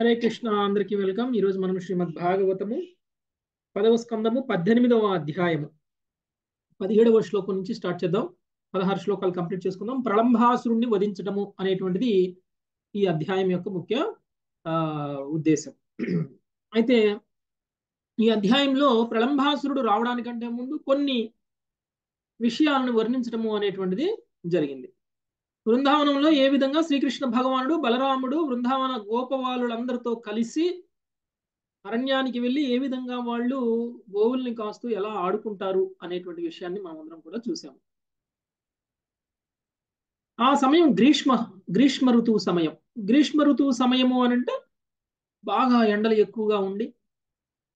హరే కృష్ణ అందరికి వెల్కమ్. ఈరోజు మనం శ్రీమద్ భాగవతము పదవ స్కందము పద్దెనిమిదవ అధ్యాయము. పదిహేడవ శ్లోకం నుంచి స్టార్ట్ చేద్దాం. పదహారు శ్లోకాలు కంప్లీట్ చేసుకుందాం. ప్రళంభాసురుణ్ణి వధించడము అనేటువంటిది ఈ అధ్యాయం యొక్క ముఖ్య ఆ ఉద్దేశం. అయితే ఈ అధ్యాయంలో ప్రళంభాసురుడు రావడానికంటే ముందు కొన్ని విషయాలను వర్ణించడము అనేటువంటిది జరిగింది. బృందావనంలో ఏ విధంగా శ్రీకృష్ణ భగవానుడు బలరాముడు బృందావన గోపవాలులందరితో కలిసి అరణ్యానికి వెళ్ళి ఏ విధంగా వాళ్ళు గోవుల్ని కాస్తూ ఎలా ఆడుకుంటారు అనేటువంటి విషయాన్ని మనం అందరం కూడా చూసాము ఆ సమయం గ్రీష్మ గ్రీష్మ ఋతువు సమయం. గ్రీష్మ ఋతువు సమయము అని అంటే బాగా ఎండలు ఎక్కువగా ఉండి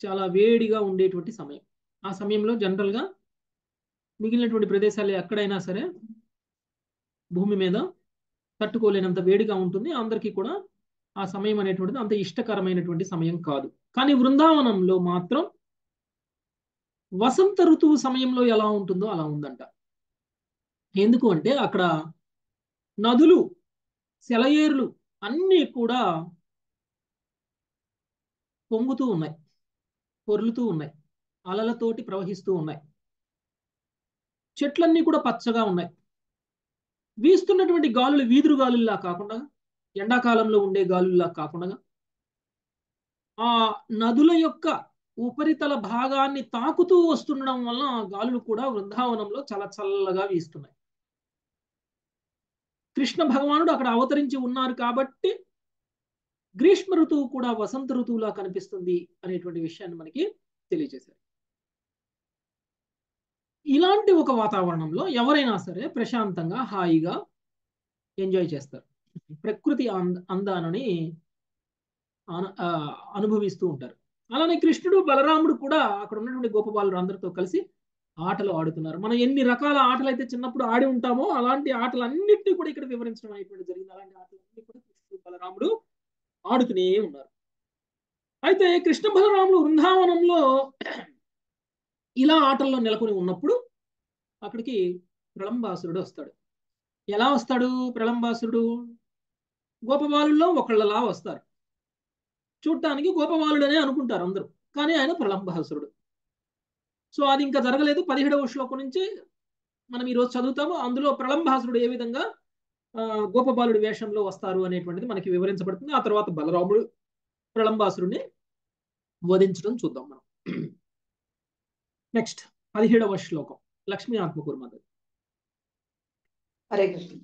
చాలా వేడిగా ఉండేటువంటి సమయం. ఆ సమయంలో జనరల్గా మిగిలినటువంటి ప్రదేశాలు ఎక్కడైనా సరే భూమి మీద తట్టుకోలేనంత వేడిగా ఉంటుంది. అందరికీ కూడా ఆ సమయం అనేటువంటిది అంత ఇష్టకరమైనటువంటి సమయం కాదు. కానీ బృందావనంలో మాత్రం వసంత ఋతువు సమయంలో ఎలా ఉంటుందో అలా ఉందంట. ఎందుకు అంటే అక్కడ నదులు సెలయేర్లు అన్నీ కూడా పొంగుతూ ఉన్నాయి. పొర్లుతూ ఉన్నాయి. అలలతోటి ప్రవహిస్తూ ఉన్నాయి. చెట్లన్నీ కూడా పచ్చగా ఉన్నాయి. వీస్తున్నటువంటి గాలులు వీధురు గాలుల్లా కాకుండా ఎండాకాలంలో ఉండే గాలుల్లా కాకుండా ఆ నదుల యొక్క ఉపరితల భాగాన్ని తాకుతూ వస్తుండడం వల్ల ఆ గాలులు కూడా వృందావనంలో చాలా చల్లగా వీస్తున్నాయి. కృష్ణ భగవానుడు అక్కడ అవతరించి ఉన్నారు కాబట్టి గ్రీష్మ ఋతువు కూడా వసంత ఋతువులా కనిపిస్తుంది అనేటువంటి విషయాన్ని మనకి తెలియజేశారు. ఇలాంటి ఒక వాతావరణంలో ఎవరైనా సరే ప్రశాంతంగా హాయిగా ఎంజాయ్ చేస్తారు. ప్రకృతి అందానని అనుభవిస్తూ ఉంటారు. అలానే కృష్ణుడు బలరాముడు కూడా అక్కడ ఉన్నటువంటి గోపబాలు అందరితో కలిసి ఆటలు ఆడుతున్నారు. మనం ఎన్ని రకాల ఆటలు అయితే చిన్నప్పుడు ఆడి ఉంటామో అలాంటి ఆటలన్నింటినీ కూడా ఇక్కడ వివరించడం అయిపోయింది జరిగింది. అలాంటి ఆటలన్నీ కూడా కృష్ణుడు బలరాముడు ఆడుతూనే ఉన్నారు. అయితే కృష్ణ బలరాములు వృందావనంలో ఇలా ఆటల్లో నెలకొని ఉన్నప్పుడు అక్కడికి ప్రళంబాసురుడు వస్తాడు. ఎలా వస్తాడు ప్రళంబాసురుడు? గోపబాలుల్లో ఒకళ్ళలా వస్తారు. చూడటానికి గోపబాలుడనే అనుకుంటారు అందరూ కానీ ఆయన ప్రళంబాసురుడు. సో అది ఇంకా జరగలేదు. పదిహేడవ శ్లోకం నుంచి మనం ఈరోజు చదువుతాము. అందులో ప్రళంబాసురుడు ఏ విధంగా గోపబాలుడి వేషంలో వస్తారు అనేటువంటిది మనకి వివరించబడుతుంది. ఆ తర్వాత బలరాముడు ప్రళంబాసురుడిని వధించడం చూద్దాం మనం. నెక్స్ట్ పదిహేడవ శ్లోకం లక్ష్మీ ఆత్మకూర్మద హరే కృష్ణ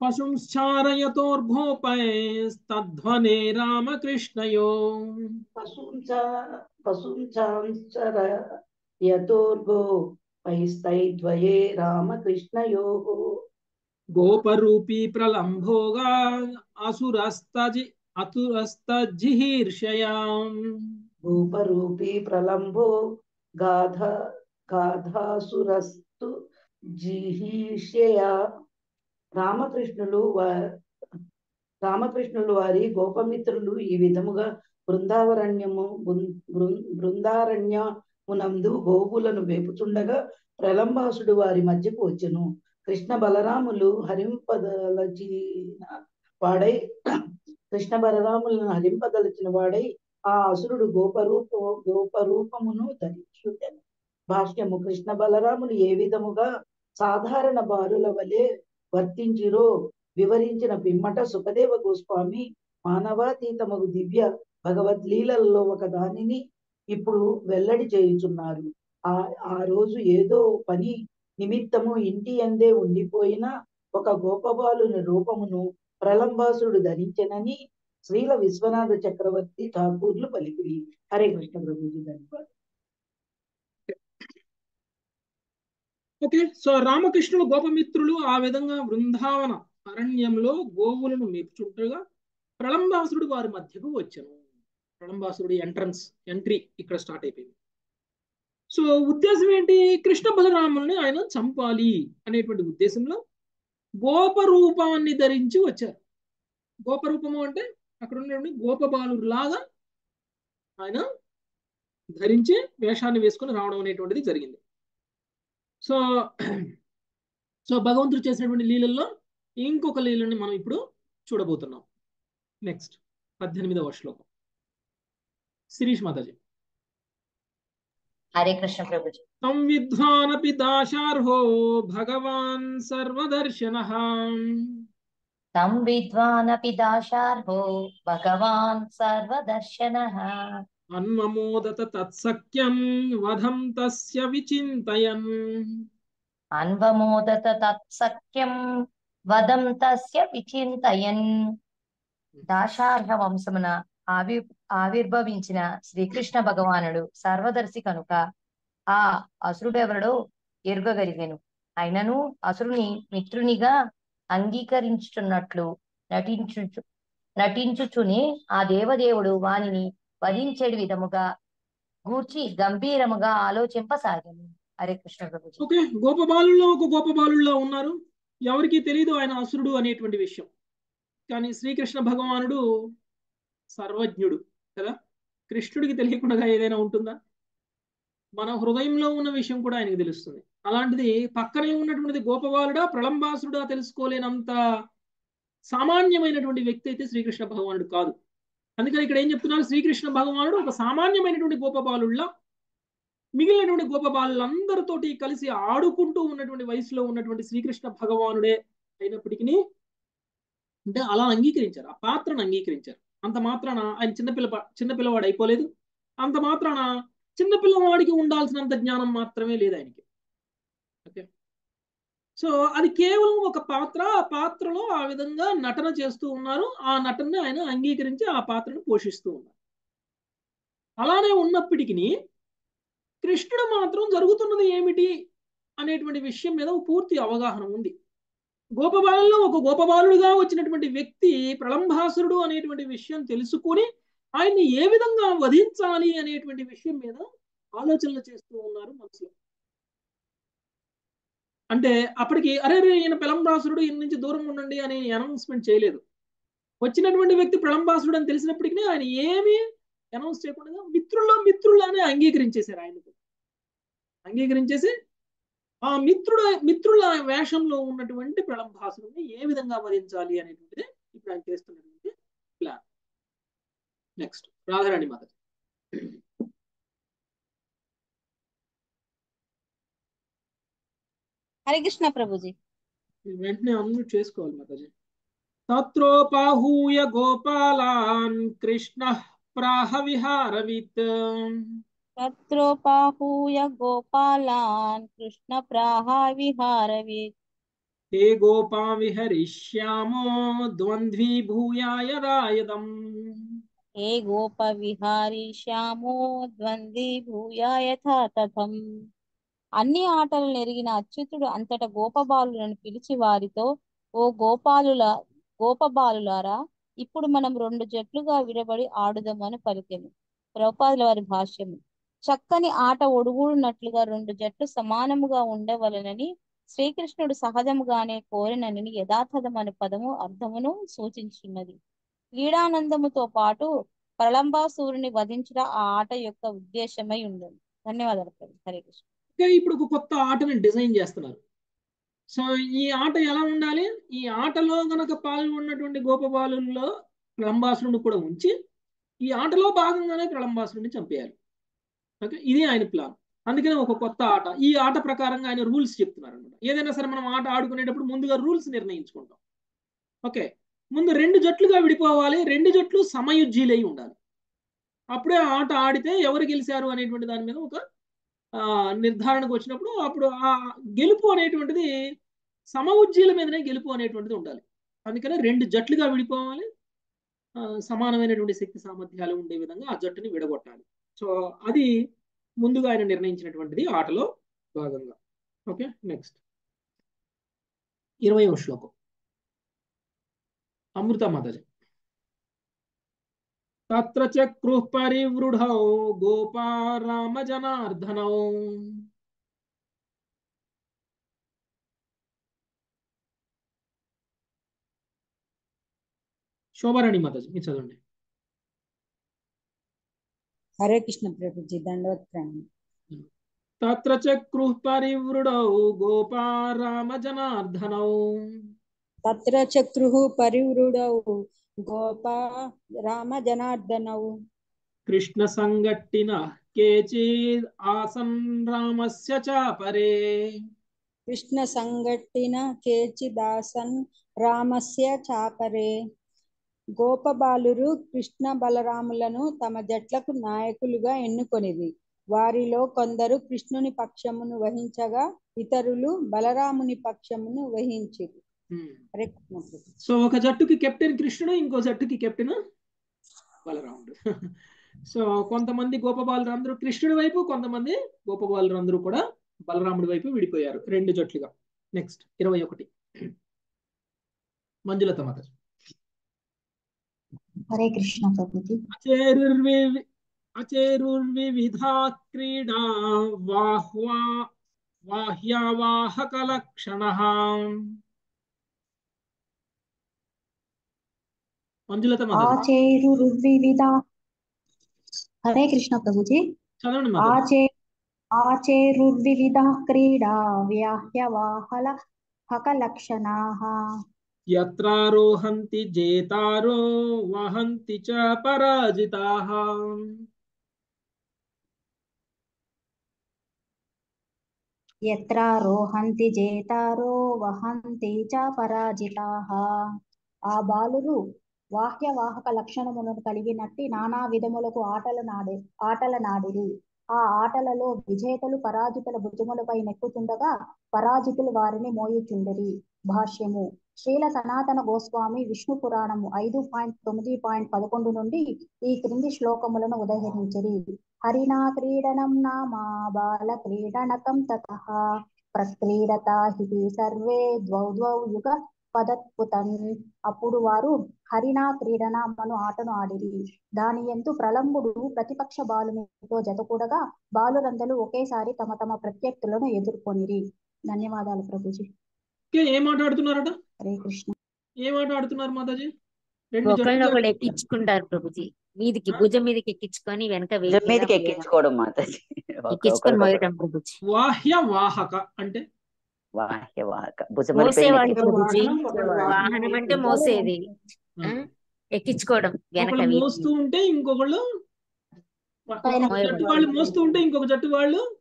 పశుంశ్చారయతోర్భోపైస్తధ్వనే రామకృష్ణయో పశుంచాంచర యతోర్గో పైస్తైద్వయే రామకృష్ణయో గోపరూపీ ప్రలంభోగా అసురస్తజి అతురస్తజిహీర్షయాం భూపరూపీ ప్రలంబో గాధ గాధాసురస్తు జిహీషయ రామకృష్ణులు రామకృష్ణులు వారి గోపమిత్రులు ఈ విధముగా బృందావరణ్యము బృందారణ్యమునందు గోవులను వేపుచుండగా ప్రలంబాసుడు వారి మధ్యకు వచ్చును. కృష్ణ బలరాములు హరింపదలచిన వాడై కృష్ణ బలరాములను హరింపదలచిన వాడై ఆ అసురుడు గోపరూప గోపరూపమును ధరించుటను. భాష్యము కృష్ణ బలరాములు ఏ విధముగా సాధారణ బారుల వలె వర్తించిరో వివరించిన పిమ్మట సుఖదేవ గోస్వామి మానవాతీతమగు దివ్య భగవద్లీలలో ఒక దానిని ఇప్పుడు వెల్లడి చేయుచున్నారు. ఆ ఆ రోజు ఏదో పని నిమిత్తము ఇంటి అందే ఉండిపోయిన ఒక గోపబాలుని రూపమును ప్రలంబాసుడు ధరించెనని శ్రీల విశ్వనాథ చక్రవర్తి ఠాకూర్లు పలికిరి. హరే కృష్ణ ప్రభుజీ ధన్యవాదాలు ఓకే సో రామకృష్ణుడు గోపమిత్రులు ఆ విధంగా బృందావన అరణ్యంలో గోవులను మేపుచుంటగా ప్రళంబాసురుడు వారి మధ్యకు వచ్చాను ప్రళంబాసురుడి ఎంట్రన్స్ ఎంట్రీ ఇక్కడ స్టార్ట్ అయిపోయింది. సో ఉద్దేశం ఏంటి? కృష్ణ బలరాముల్ని ఆయన చంపాలి అనేటువంటి ఉద్దేశంలో గోపరూపాన్ని ధరించి వచ్చారు. గోపరూపము అంటే అక్కడ ఉన్నటువంటి గోపబాలు లాగా ఆయన ధరించి వేషాన్ని వేసుకొని రావడం అనేటువంటిది జరిగింది. సో సో భగవంతుడు చేసినటువంటి లీలల్లో ఇంకొక లీలని మనం ఇప్పుడు చూడబోతున్నాం. నెక్స్ట్ పద్దెనిమిదవ శ్లోకం. శిరీష్ మాతాజీ. హరే కృష్ణ ప్రభుజీ. తం విద్వానపి దాశార్హో భగవాన్ సర్వదర్శన. తం విద్వానపి దాశార్హో భగవాన్ సర్వదర్శన అన్వమోదత తత్సఖ్యం వధం తస్య విచింతయన్ అన్వమోదత తత్సఖ్యం వదం తస్య విచింతయన్ దాశార్హ వంశమున ఆవి ఆవిర్భవించిన శ్రీకృష్ణ భగవానుడు సర్వదర్శి కనుక ఆ అసురుడెవడో ఎరుగగలిగెను. అయినను అసురుని మిత్రునిగా అంగీకరించుచున్నట్లు నటించు నటించుచుని ఆ దేవదేవుడు వానిని వధించేడు విధముగా గూర్చి గంభీరముగా ఆలోచింపసాగాను హరే కృష్ణ ప్రభుజీ. ఓకే గోపబాలుల్లో ఒక గోపబాలుల్లో ఉన్నారు. ఎవరికి తెలియదు ఆయన అసురుడు అనేటువంటి విషయం. కానీ శ్రీకృష్ణ భగవానుడు సర్వజ్ఞుడు కదా? కృష్ణుడికి తెలియకుండా ఏదైనా ఉంటుందా? మన హృదయంలో ఉన్న విషయం కూడా ఆయనకు తెలుస్తుంది. అలాంటిది పక్కనే ఉన్నటువంటి గోపబాలుడా ప్రళంబాసుడా తెలుసుకోలేనంత సామాన్యమైనటువంటి వ్యక్తి అయితే శ్రీకృష్ణ భగవానుడు కాదు. అందుకని ఇక్కడ ఏం చెప్తున్నారు? శ్రీకృష్ణ భగవానుడు ఒక సామాన్యమైనటువంటి గోపబాలుళ్ళ మిగిలినటువంటి గోపబాలులందరితోటి కలిసి ఆడుకుంటూ ఉన్నటువంటి వయసులో ఉన్నటువంటి శ్రీకృష్ణ భగవానుడే అయినప్పటికీ అంటే అలా అంగీకరించారు. ఆ పాత్రను అంగీకరించారు. అంత మాత్రాన ఆయన చిన్నపిల్ల చిన్నపిల్లవాడు అయిపోలేదు. అంత మాత్రాన చిన్నపిల్లవాడికి ఉండాల్సినంత జ్ఞానం మాత్రమే లేదు ఆయనకి. ఓకే? సో అది కేవలం ఒక పాత్ర ఆ పాత్రలో ఆ విధంగా నటన చేస్తూ ఉన్నారు. ఆ నటనని ఆయన అంగీకరించి ఆ పాత్రను పోషిస్తూ ఉన్నారు. అలానే ఉన్నప్పటికీ కృష్ణుడు మాత్రం జరుగుతున్నది ఏమిటి అనేటువంటి విషయం మీద పూర్తి అవగాహన ఉంది. గోపబాలలో ఒక గోపబాలుడిగా వచ్చినటువంటి వ్యక్తి ప్రళంభాసురుడు అనేటువంటి విషయం తెలుసుకొని ఆయన్ని ఏ విధంగా వధించాలి అనేటువంటి విషయం మీద ఆలోచనలు చేస్తూ ఉన్నారు మనసులో. అంటే అప్పటికి అరే రే ఈయన ప్రళంబాసురుడు ఈయన నుంచి దూరం ఉండండి అని అనౌన్స్మెంట్ చేయలేదు. వచ్చినటువంటి వ్యక్తి ప్రళంబాసుడు అని తెలిసినప్పటికీ ఆయన ఏమీ అనౌన్స్ చేయకుండా మిత్రుల్లో మిత్రుల్లానే అంగీకరించేశారు ఆయనకు. అంగీకరించేసి ఆ మిత్రుడు మిత్రుల వేషంలో ఉన్నటువంటి ప్రళంబాసురుని ఏ విధంగా వధించాలి అనేటువంటిది ఇప్పుడు ఆయన చేస్తున్నటువంటి ప్లాన్ నెక్స్ట్ రాధారాణి మాత హరే కృష్ణ ప్రభుజీ వెంటనే అన్మ్యూట్ చేసుకోవాలి మాతాజీ. తత్రోపాహూయ గోపాలాన్ కృష్ణ ప్రాహ విహారవిత్ తత్రోపాహూయ గోపాలాన్ కృష్ణ ప్రాహా విహారవిత్ హే గోపా విహరిష్యామో ద్వంద్వీ భూయాయ రాయదం. హే గోప విహారీ శ్యామో ద్వంద్వి భూయా యథా తథం అన్ని ఆటలు నెరిగిన అచ్యుతుడు అంతట గోపబాలులను పిలిచి వారితో ఓ గోపాలుల గోపబాలులారా ఇప్పుడు మనం రెండు జట్లుగా విడబడి ఆడుదామని పలికెను. ద్రౌపదుల వారి భాష్యము. చక్కని ఆట ఒడుగుడునట్లుగా రెండు జట్లు సమానముగా ఉండవలనని శ్రీకృష్ణుడు సహజముగానే కోరినని యథాతథం అనే పదము అర్థమును సూచించున్నది. క్రీడానందముతో పాటు ప్రళంబాసూరుని వధించిన ఆ ఆట యొక్క ఉద్దేశమై ఉండదు ధన్యవాదాలు ప్రభు. హరే కృష్ణ. ఇంకా ఇప్పుడు ఒక కొత్త ఆటని డిజైన్ చేస్తున్నారు. సో ఈ ఆట ఎలా ఉండాలి? ఈ ఆటలో గనక పాల్గొన్నటువంటి గోపబాలుల్లో ప్రళంబాసురుని కూడా ఉంచి ఈ ఆటలో భాగంగానే ప్రళంబాసురుని చంపేయాలి. ఓకే ఇది ఆయన ప్లాన్. అందుకనే ఒక కొత్త ఆట. ఈ ఆట ప్రకారంగా ఆయన రూల్స్ చెప్తున్నారు అనమాట ఏదైనా సరే మనం ఆట ఆడుకునేటప్పుడు ముందుగా రూల్స్ నిర్ణయించుకుంటాం. ఓకే ముందు రెండు జట్లుగా విడిపోవాలి రెండు జట్లు సమయుజ్జీలై ఉండాలి. అప్పుడే ఆ ఆట ఆడితే ఎవరు గెలిచారు అనేటువంటి దాని మీద ఒక నిర్ధారణకు వచ్చినప్పుడు అప్పుడు ఆ గెలుపు అనేటువంటిది సమ ఉజ్జీల మీదనే గెలుపు అనేటువంటిది ఉండాలి. అందుకనే రెండు జట్లుగా విడిపోవాలి సమానమైనటువంటి శక్తి సామర్థ్యాలు ఉండే విధంగా ఆ జట్టుని విడగొట్టాలి. సో అది ముందుగా ఆయన నిర్ణయించినటువంటిది ఆటలో భాగంగా. Okay next. ఇరవై శ్లోకం. అమృత మాతాజీ తత్ర చక్రుః పరివృఢౌ గోపా రామ జనార్దనౌ శోభారాణి మాతాజీ మీరు చదవండి హరే కృష్ణ ప్రభుజీ దండవత్ ప్రణామం తత్ర చక్రుః పరివృఢౌ గోపా రామ జనార్దనౌ తత్ర చక్రుః పరివృడౌ గోప రామ జనార్దనౌ కృష్ణ సంగట్టిన కేచిద్ ఆసన్ రామస్య చాపరే. కృష్ణ సంగట్టిన కేచిదాసన్ రామస్య చాపరే. గోపబాలురు కృష్ణ బలరాములను తమ జట్లకు నాయకులుగా ఎన్నుకొనిది వారిలో కొందరు కృష్ణుని పక్షమును వహించగా ఇతరులు బలరాముని పక్షమును వహించిరి. సో ఒక జట్టుకి కెప్టెన్ కృష్ణుడు ఇంకో జట్టుకి కెప్టెన్ బలరాముడు. సో కొంతమంది గోపబాలురు అందరూ కృష్ణుడి వైపు కొంతమంది గోపబాలురు అందరూ కూడా బలరాముడి వైపు విడిపోయారు రెండు జట్లుగా. నెక్స్ట్ ఇరవై ఒకటి. మంజులత మాత హరే కృష్ణ ప్రభుజీ. అచేరుర్వి అచేరుర్వివిధా క్రీడా వాహ్వా వాహ్యావాహక లక్షణ మంజులత మాత ఆచేరుర్వివిధ హరే కృష్ణ ప్రభుజీ. చదవండి ఆచే ఆచేరుర్వివిధ క్రీడా వ్యాహ్యవాహల హకలక్షణాః యత్రారోహంతి జేతారో వహంతి చ పరాజితాః జేతారో వహంతి చ పరాజితాః ఆ బాలురు వాహ్యవాహక లక్షణములను కలిగినట్టి నానా విధములకు ఆటలు నాడే ఆటల నాడిరి. ఆ ఆటలలో విజేతలు పరాజితుల భుజములపై నెక్కుతుండగా పరాజితులు వారిని మోయుచుండిరి. భాష్యము. శ్రీల సనాతన గోస్వామి విష్ణు పురాణము ఐదు పాయింట్ తొమ్మిది పాయింట్ పదకొండు నుండి ఈ క్రింది శ్లోకములను ఉదహరించిరి. హరినా క్రీడనం నామా బాల క్రీడనకం తత ప్రక్రీడతా హితి సర్వే ద్వౌ ద్వౌ యుగ పదత్పుతన్ అప్పుడు వారు హరినా క్రీడన మను ఆటను ఆడిరి. దాని ఎందు ప్రలంబుడు ప్రతిపక్ష బాలునితో జతకూడగా బాలురందరూ ఒకేసారి తమ తమ ప్రత్యర్థులను ఎదుర్కొనిరి. ధన్యవాదాలు ప్రభుజీ. ఏం ఆట ఆడుతున్నారట? హరే కృష్ణ. ఏం ఆడుతున్నారు మాతాజీ? ఎక్కించుకుంటారు ప్రభుజీ. మీదికి? భుజం మీదకి ఎక్కించుకొని వెనక భుజం మీదకి. ఎక్కించుకోవడం మాతాజీ. ఎక్కించుకొని. మోయటం ప్రభుజీ. వాహ్య వాహక అంటే వాహ్య వాహక మోసేవాళ్ళు ఒకరు ప్రభుజీ. వాహనం, అంటే మోసేది? ఎక్కించుకోవడం వెనక మోస్తూ ఉంటే ఇంకొకళ్ళు జట్టు వాళ్ళు మోస్తూ ఉంటే ఇంకొక జట్టు వాళ్ళు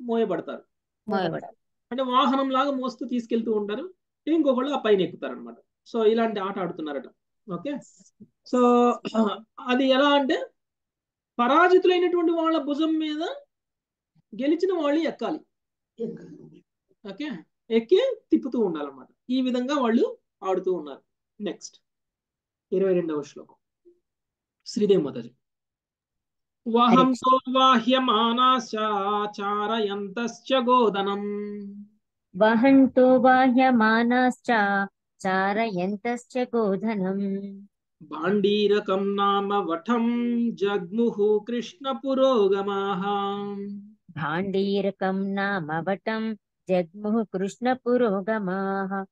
మోయబడతారు. మోయబడం అంటే వాహనం లాగా మోస్తూ తీసుకెళ్తూ ఉంటారు ఇంకొకళ్ళు ఆ పైన ఎక్కుతారు అనమాట సో ఇలాంటి ఆట ఆడుతున్నారట. ఓకే? సో అది ఎలా అంటే పరాజితులైనటువంటి వాళ్ళ భుజం మీద గెలిచిన వాళ్ళు ఎక్కాలి. ఓకే? ఎక్కి తిప్పుతూ ఉండాలన్నమాట. ఈ విధంగా వాళ్ళు ఆడుతూ ఉన్నారు. నెక్స్ట్. ఇరవై రెండవ శ్లోకం. శ్రీదేవి మాతాజీ. వాహంతో వాహ్యమానాశ్చారయంతశ్చ గోదనం. వహంతో బాహ్యమానాశ్చ చారయంతశ్చ గోధనం భాండీరకం నామ వటం జగ్ముః కృష్ణ పురోగమాః. భాండీరకం నామవటం జగ్ముః కృష్ణ పురోగమాః.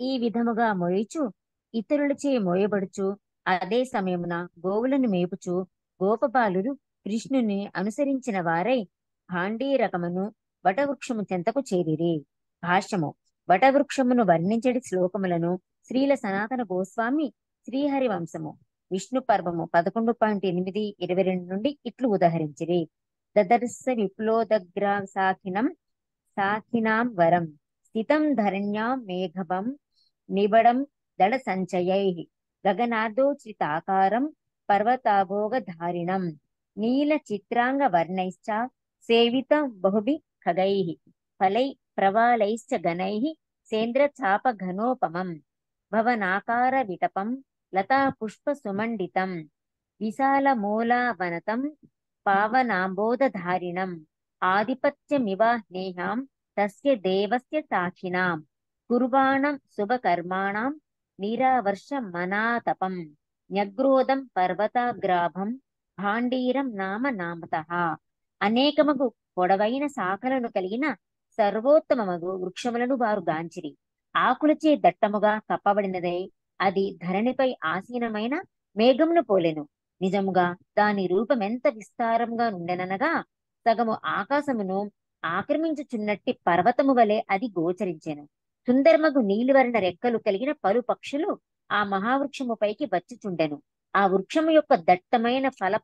ఈ విధముగా మోయిచు ఇతరులచే మోయబడుచు అదే సమయమున గోవులను మేపుచు గోపబాలురు కృష్ణుని అనుసరించిన వారై భాండీరకమును వటవృక్షము చెంతకు చేరిరి. భాష్యము. వటవృక్షమును వర్ణించడి శ్లోకములను శ్రీల సనాతన గోస్వామి శ్రీహరి వంశము. విష్ణు పర్వము పదకొండు పాయింట్ ఎనిమిది ఇరవై రెండు నుండి ఇట్లు ఉదహరించిరి. దదర్శ విప్లోదగ్రా సాఖినం సాఖినాం వరం. స్థితం ధరణ్యాం మేఘవం నిబడం दलसञ्चयैः गगनादोचिताकारं पर्वताभोगधारिणं नीलचित्राङ्गवर्णैश्च सेवितं बहुभिः खगैः फलै प्रवालैश्च गणैः सेन्द्रचापघनोपमं भवनाकारविटपं लतापुष्पसुमण्डितं विशालमूलावनतं पावनाम्बोधधारिणम् आधिपत्यमिवाह्नेहां तस्य देवस्य साक्षिणां कुर्वाणं शुभकर्माणां విశాల నీరావర్ష మనాతపం న్యగ్రోధం పర్వతాగ్రాభం భాండీరం నామ నామతః అనేకమగు పొడవైన శాఖలను కలిగిన సర్వోత్తమగు వృక్షములను వారు గాంచిరి. ఆకులచే దట్టముగా కప్పబడినదై అది ధరణిపై ఆసీనమైన మేఘమును పోలెను. నిజముగా దాని రూపమెంత విస్తారంగా నుండెననగా సగము ఆకాశమును ఆక్రమించుచున్నట్టి పర్వతము వలె అది గోచరించెను. సుందరమగు నీలివర్ణ రెక్కలు కలిగిన పలు పక్షులు ఆ మహావృక్షము పైకి వచ్చిచుండెను. ఆ వృక్షము యొక్క దట్టమైన ఫల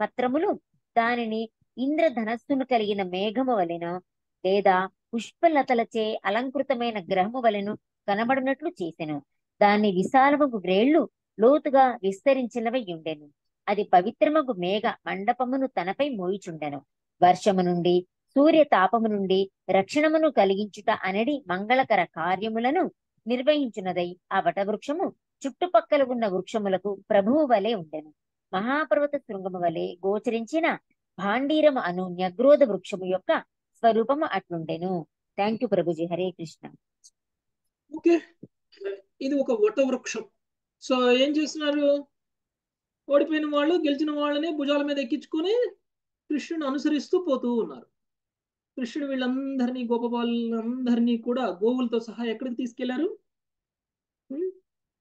పత్రములు దానిని ఇంద్రధనస్సును కలిగిన మేఘము వలెను లేదా పుష్పలతలచే అలంకృతమైన గ్రహము వలెను కనబడినట్లు చేసెను. దాని విశాలమగు వ్రేళ్ళు లోతుగా విస్తరించినవై ఉండెను. అది పవిత్రమగు మేఘ మండపమును తనపై మోయిచుండెను. వర్షము నుండి సూర్య తాపము నుండి రక్షణమును కలిగించుట అనడి మంగళకర కార్యములను నిర్వహించున్నదై ఆ వటవృక్షము చుట్టుపక్కల ఉన్న వృక్షములకు ప్రభువు వలె ఉండెను. మహాపర్వత శృంగము వలె గోచరించిన భాండీరము అను న్యగ్రోధ వృక్షము యొక్క స్వరూపము అట్లుండెను. Thank you Prabhuji. Hare Krishna. Okay ఇది ఒక వట వృక్షం. సో ఏం చేస్తున్నారు? ఓడిపోయిన వాళ్ళు గెలిచిన వాళ్ళని భుజాల మీద ఎక్కించుకొని కృష్ణుని అనుసరిస్తూ పోతూ ఉన్నారు. కృష్ణుడు వీళ్ళందరినీ గోపబాలందరినీ కూడా గోవులతో సహా ఎక్కడికి తీసుకెళ్ళారు? ఉం?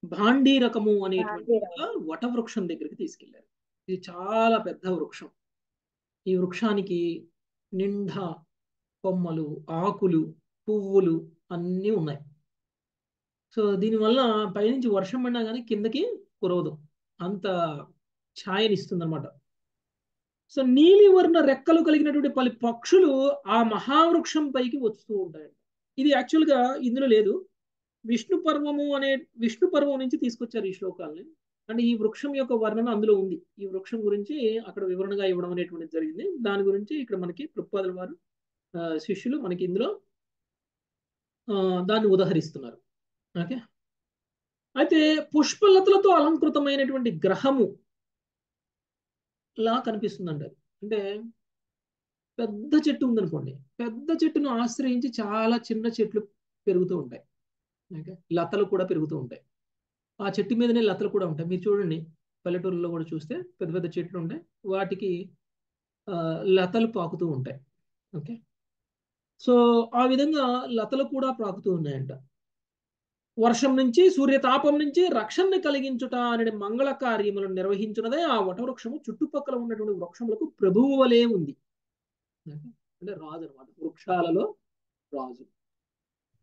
భాండీరకము అనేటువంటి ఒక వట వృక్షం దగ్గరికి తీసుకెళ్ళారు. ఇది చాలా పెద్ద వృక్షం. ఈ వృక్షానికి నిండా కొమ్మలు ఆకులు పువ్వులు అన్నీ ఉన్నాయి. సో దీనివల్ల పైనుంచి వర్షం పడినా కానీ కిందకి కురవదు. అంత ఛాయనిస్తుంది అనమాట సో నీలివర్ణ రెక్కలు కలిగినటువంటి పలు పక్షులు ఆ మహావృక్షం పైకి వస్తూ ఉంటాయండి ఇది యాక్చువల్గా ఇందులో లేదు. విష్ణు పర్వము అనే విష్ణు పర్వం నుంచి తీసుకొచ్చారు ఈ శ్లోకాలని. అంటే ఈ వృక్షం యొక్క వర్ణన అందులో ఉంది. ఈ వృక్షం గురించి అక్కడ వివరణగా ఇవ్వడం అనేటువంటిది జరిగింది. దాని గురించి ఇక్కడ మనకి తృప్పాదుల వారు శిష్యులు మనకి ఇందులో ఆ, దాన్ని ఉదహరిస్తున్నారు. ఓకే? అయితే పుష్పలతలతో అలంకృతమైనటువంటి గ్రహము లా కనిపిస్తుందండి అంటే పెద్ద చెట్టు ఉందనుకోండి పెద్ద చెట్టును ఆశ్రయించి చాలా చిన్న చెట్లు పెరుగుతూ ఉంటాయి. ఓకే? లతలు కూడా పెరుగుతూ ఉంటాయి. ఆ చెట్టు మీదనే లతలు కూడా ఉంటాయి. మీరు చూడండి పల్లెటూరులో కూడా చూస్తే పెద్ద పెద్ద చెట్లు ఉంటాయి. వాటికి లతలు పాకుతూ ఉంటాయి. ఓకే? సో ఆ విధంగా లతలు కూడా పాకుతూ ఉన్నాయంట. వర్షం నుంచి సూర్యతాపం నుంచి రక్షణని కలిగించుట అనే మంగళ కార్యములను నిర్వహించున్నదే. ఆ వటవృక్షము చుట్టుపక్కల ఉన్నటువంటి వృక్షములకు ప్రభువు వలె ఉంది. అంటే రాజు అనమాట వృక్షాలలో రాజు.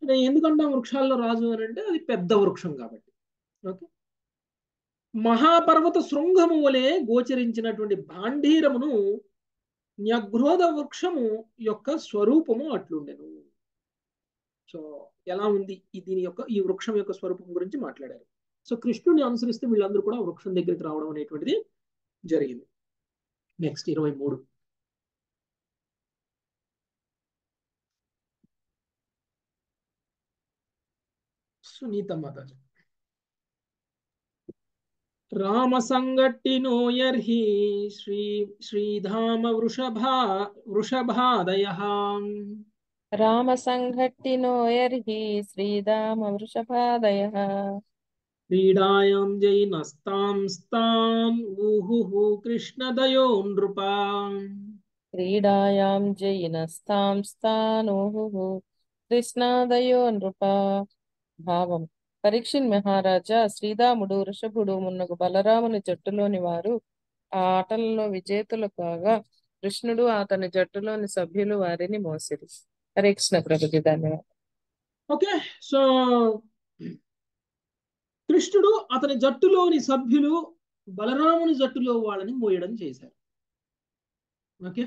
అంటే ఎందుకంటాం వృక్షాలలో రాజు అని అంటే అది పెద్ద వృక్షం కాబట్టి. ఓకే? మహాపర్వత శృంగము వలె గోచరించినటువంటి భాండీరమును న్యగ్రోధ వృక్షము యొక్క స్వరూపము అట్లుండెను. సో ఎలా ఉంది దీని యొక్క ఈ వృక్షం యొక్క స్వరూపం గురించి మాట్లాడారు. సో కృష్ణుని అనుసరిస్తే వీళ్ళందరూ కూడా వృక్షం దగ్గరికి రావడం అనేటువంటిది జరిగింది. నెక్స్ట్ ఇరవై మూడు. సునీత మాతాజీ. రామ సంగట్టినో యర్హి శ్రీ శ్రీధామ వృషభా వృషభాదయ. రామసంఘట్టినోయర్హి శ్రీరామ వృషభాదయ క్రీడాయాం జైనస్తాంస్తాన్ ఊహుః కృష్ణదయో నృపా క్రీడాయాం జయినస్తాంస్తానోహు కృష్ణాదయో నృప భావం పరీక్షిన్ మహారాజా శ్రీరాముడు వృషభుడు మున్నగు బలరాముని జట్టులోని వారు ఆ ఆటలలో విజేతలు కాగా కృష్ణుడు అతని జట్టులోని సభ్యులు వారిని మోసిరి. హరే కృష్ణ ప్రభుజీ ధన్యవాదాలు ఓకే సో కృష్ణుడు అతని జట్టులోని సభ్యులు బలరాముని జట్టులో వాళ్ళని మోయడం చేశారు. ఓకే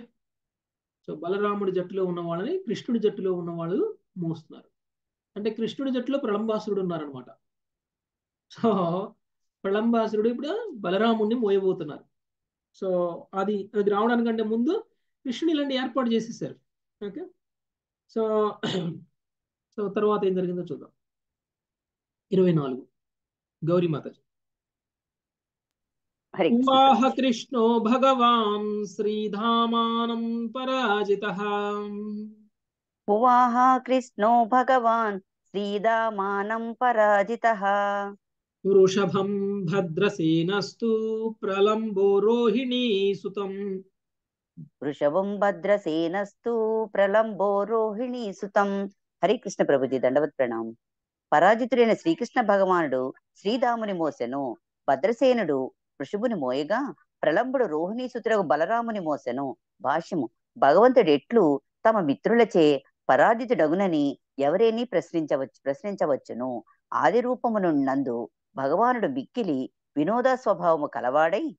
సో బలరాముడి జట్టులో ఉన్న వాళ్ళని కృష్ణుడి జట్టులో ఉన్న వాళ్ళు మోస్తున్నారు. అంటే కృష్ణుడి జట్టులో ప్రళంబాసురుడు ఉన్నారనమాట సో ప్రళంబాసురుడు ఇప్పుడు బలరాముడిని మోయబోతున్నారు. సో అది అది రావడానికంటే ముందు కృష్ణుడు ఇలాంటి ఏర్పాటు చేసేసారు. ఓకే సో సో తర్వాత ఏం జరిగిందో చూద్దాం. ఇరవై నాలుగు. గౌరీ మాతాజీ. హరే కృష్ణ. ఉవాహ కృష్ణో భగవాన్ శ్రీధామానం పరాజిత. ఉవాహ కృష్ణో భగవాన్ శ్రీదామానం పరాజితః. వృషభం భద్రసేనస్తు ప్రలంబో రోహిణీ సుతం. వృషభం భద్రసేనస్తు ప్రలంబో రోహిణీ సుతం. హరే కృష్ణ ప్రభుజీ దండవత్ ప్రణామం. పరాజితుడైన శ్రీకృష్ణ భగవానుడు శ్రీదాముని మోసెను భద్రసేనుడు వృషభుని మోయగా ప్రలంబుడు రోహిణీ సుతులకు బలరాముని మోసెను. భాష్యము భగవంతుడు ఎట్లు తమ మిత్రులచే పరాజితుడగునని ఎవరేని ప్రశ్నించవచ్చు ప్రశ్నించవచ్చును. ఆది రూపమును నందు భగవానుడు మిక్కిలి వినోద స్వభావము కలవాడై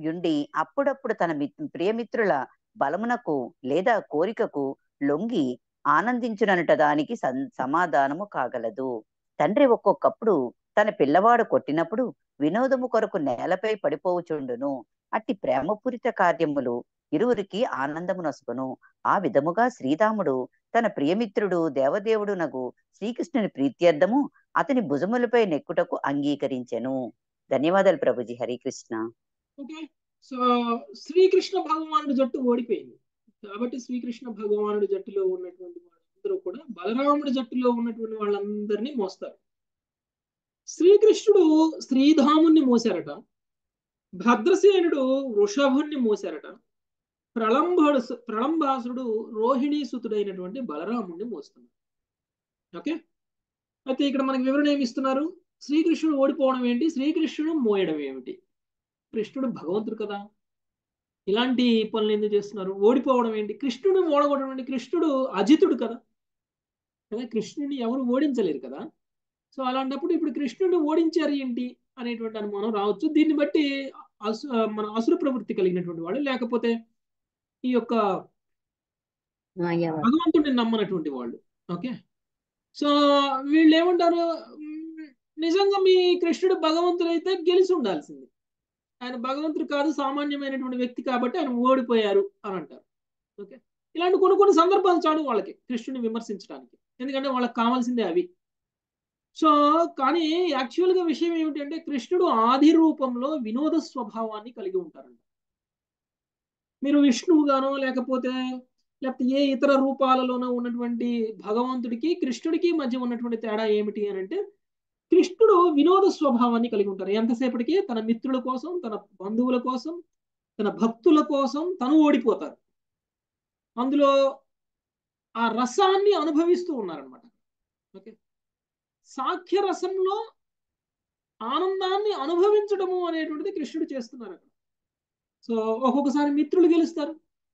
యుండి అప్పుడప్పుడు తన ప్రియమిత్రుల బలమునకు లేదా కోరికకు లొంగి ఆనందించుననుట దానికి సమాధానము కాగలదు. తండ్రి ఒక్కొక్కప్పుడు తన పిల్లవాడు కొట్టినప్పుడు వినోదము కొరకు నేలపై పడిపోవుచుండును. అట్టి ప్రేమపూరిత కార్యములు ఇరువురికి ఆనందమునొసుకును ఆ విధముగా శ్రీరాముడు తన ప్రియమిత్రుడు దేవదేవుడు నగు శ్రీకృష్ణుని ప్రీత్యర్థము అతని భుజములపై నెక్కుటకు అంగీకరించెను. ధన్యవాదాలు ప్రభుజీ. హరికృష్ణ ఓకే? సో శ్రీకృష్ణ భగవానుడు జట్టు ఓడిపోయింది. కాబట్టి శ్రీకృష్ణ భగవానుడు జట్టులో ఉన్నటువంటి వాళ్ళందరూ కూడా బలరాముడి జట్టులో ఉన్నటువంటి వాళ్ళందరినీ మోస్తారు. శ్రీకృష్ణుడు శ్రీధాముణ్ణి మోసారట భద్రసేనుడు వృషభుణ్ణి మోసారట ప్రళంబుడు ప్రళంబాసుడు రోహిణీసుతుడైనటువంటి బలరాముణ్ణి మోస్తున్నాడు ఓకే? అయితే ఇక్కడ మనకి వివరణ ఏమి ఇస్తున్నారు? శ్రీకృష్ణుడు ఓడిపోవడం ఏంటి? శ్రీకృష్ణుడు మోయడం ఏమిటి? కృష్ణుడు భగవంతుడు కదా? ఇలాంటి పనులు ఎందుకు చేస్తున్నారు? ఓడిపోవడం ఏంటి? కృష్ణుడు ఓడగొట్టడం ఏంటి? కృష్ణుడు అజితుడు కదా? కదా? కృష్ణుడిని ఎవరు ఓడించలేరు కదా? సో అలాంటప్పుడు ఇప్పుడు కృష్ణుడిని ఓడించారు ఏంటి? అనేటువంటి అనుమానం రావచ్చు. దీన్ని బట్టి అసు మన అసుర ప్రవృత్తి కలిగినటువంటి వాళ్ళు లేకపోతే ఈ యొక్క భగవంతుడిని నమ్మనటువంటి వాళ్ళు. ఓకే? సో వీళ్ళు ఏమంటారు? "మ్మ్, నిజంగా మీ కృష్ణుడు భగవంతుడైతే గెలిచి ఉండాల్సింది. ఆయన భగవంతుడు కాదు సామాన్యమైనటువంటి వ్యక్తి కాబట్టి ఆయన ఓడిపోయారు అని అంటారు. ఓకే? ఇలాంటి కొన్ని కొన్ని సందర్భాలు చాలు వాళ్ళకి కృష్ణుని విమర్శించడానికి. ఎందుకంటే వాళ్ళకి కావాల్సిందే అవి. సో కానీ యాక్చువల్గా విషయం ఏమిటంటే కృష్ణుడు ఆది రూపంలో వినోద స్వభావాన్ని కలిగి ఉంటారంట. మీరు విష్ణువుగానో లేకపోతే లేకపోతే ఏ ఇతర రూపాలలోనో ఉన్నటువంటి భగవంతుడికి కృష్ణుడికి మధ్య ఉన్నటువంటి తేడా ఏమిటి అని అంటే కృష్ణుడు వినోద స్వభావాన్ని కలిగి ఉంటారు ఎంతసేపటికి? తన మిత్రుల కోసం తన బంధువుల కోసం తన భక్తుల కోసం తను ఓడిపోతారు అందులో ఆ రసాన్ని అనుభవిస్తూ ఉన్నారనమాట ఓకే? సాఖ్య రసంలో ఆనందాన్ని అనుభవించడము అనేటువంటిది కృష్ణుడు చేస్తున్నారు అక్కడ. సో ఒక్కొక్కసారి మిత్రులు గెలుస్తారు.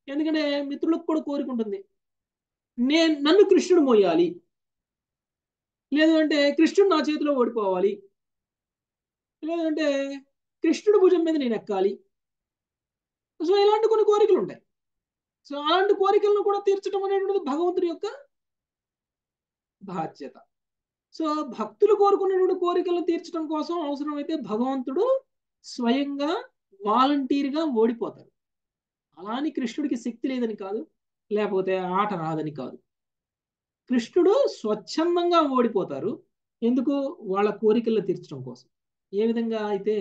ఎందుకంటే మిత్రులకు కూడా కోరిక ఉంటుంది. నేను నన్ను కృష్ణుడు మోయాలి. లేదు అంటే కృష్ణుడు నా చేతిలో ఓడిపోవాలి. లేదంటే కృష్ణుడు భుజం మీద నేను ఎక్కాలి. సో ఇలాంటి కొన్ని కోరికలు ఉంటాయి. సో అలాంటి కోరికలను కూడా తీర్చడం అనేటువంటిది భగవంతుడి యొక్క బాధ్యత. సో భక్తులు కోరుకునేటువంటి కోరికలను తీర్చడం కోసం అవసరమైతే భగవంతుడు స్వయంగా వాలంటీర్గా ఓడిపోతారు అలా అని కృష్ణుడికి శక్తి లేదని కాదు లేకపోతే ఆట రాదని కాదు. కృష్ణుడు స్వచ్ఛందంగా ఓడిపోతారు. ఎందుకు? వాళ్ళ కోరికలు తీర్చడం కోసం. ఏ విధంగా అయితే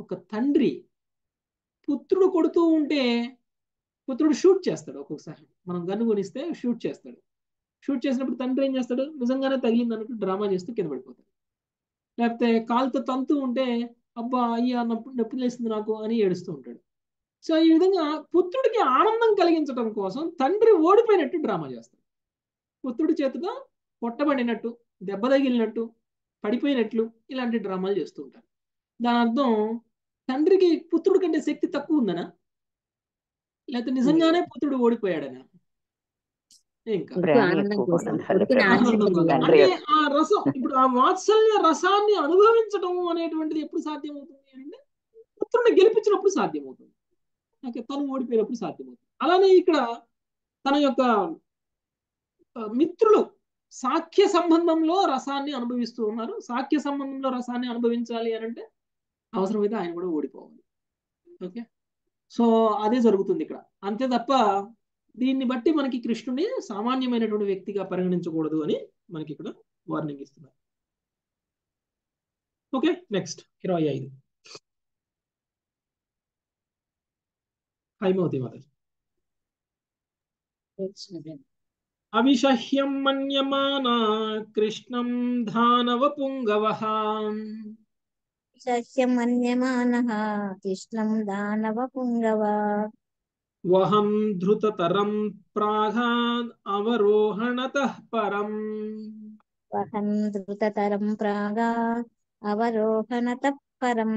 ఒక తండ్రి పుత్రుడు కొడుతూ ఉంటే పుత్రుడు షూట్ చేస్తాడు ఒక్కొక్కసారి. మనం గన్ను కొనిస్తే షూట్ చేస్తాడు. షూట్ చేసినప్పుడు తండ్రి ఏం చేస్తాడు? నిజంగానే తగిలింది అన్నట్టు డ్రామా చేస్తూ కింద పడిపోతాడు. లేకపోతే కాలుతో తంతూ ఉంటే అబ్బా అయ్యా నొప్పి నొప్పి లేస్తుంది నాకు అని ఏడుస్తూ ఉంటాడు. సో ఈ విధంగా పుత్రుడికి ఆనందం కలిగించడం కోసం తండ్రి ఓడిపోయినట్టు డ్రామా చేస్తాడు. పుత్రుడి చేతితో కొట్టబడినట్టు దెబ్బ తగిలినట్టు పడిపోయినట్లు ఇలాంటి డ్రామాలు చేస్తూ ఉంటారు. దాని అర్థం తండ్రికి పుత్రుడి కంటే శక్తి తక్కువ ఉందనా? లేకపోతే నిజంగానే పుత్రుడు ఓడిపోయాడనా? అంటే ఆ రసం ఇప్పుడు ఆ వాత్సల్య రసాన్ని అనుభవించడం అనేటువంటిది ఎప్పుడు సాధ్యమవుతుంది అంటే పుత్రుడిని గెలిపించినప్పుడు సాధ్యమవుతుంది. తను ఓడిపోయినప్పుడు సాధ్యమవుతుంది. అలానే ఇక్కడ తన యొక్క మిత్రులు సాఖ్య సంబంధంలో రసాన్ని అనుభవిస్తూ ఉన్నారు. సాఖ్య సంబంధంలో రసాన్ని అనుభవించాలి అని అంటే అవసరమైతే ఆయన కూడా ఓడిపోవాలి. ఓకే? సో అదే జరుగుతుంది ఇక్కడ. అంతే తప్ప దీన్ని బట్టి మనకి కృష్ణుని సామాన్యమైనటువంటి వ్యక్తిగా పరిగణించకూడదు అని మనకి ఇక్కడ వార్నింగ్ ఇస్తున్నారు. ఓకే? నెక్స్ట్. ఇరవై ఐదు. హైమవతి మాత అవిషహ్యం మన్యమానా కృష్ణం ధానవ పుంగవ సహ్యమన్యమానః కృష్ణం దానవ పుంగవ వహం ధృతతరం ప్రాగాద్ అవరోహణతః పరం వహం ధృతతరం ప్రాగా అవరోహణత పరం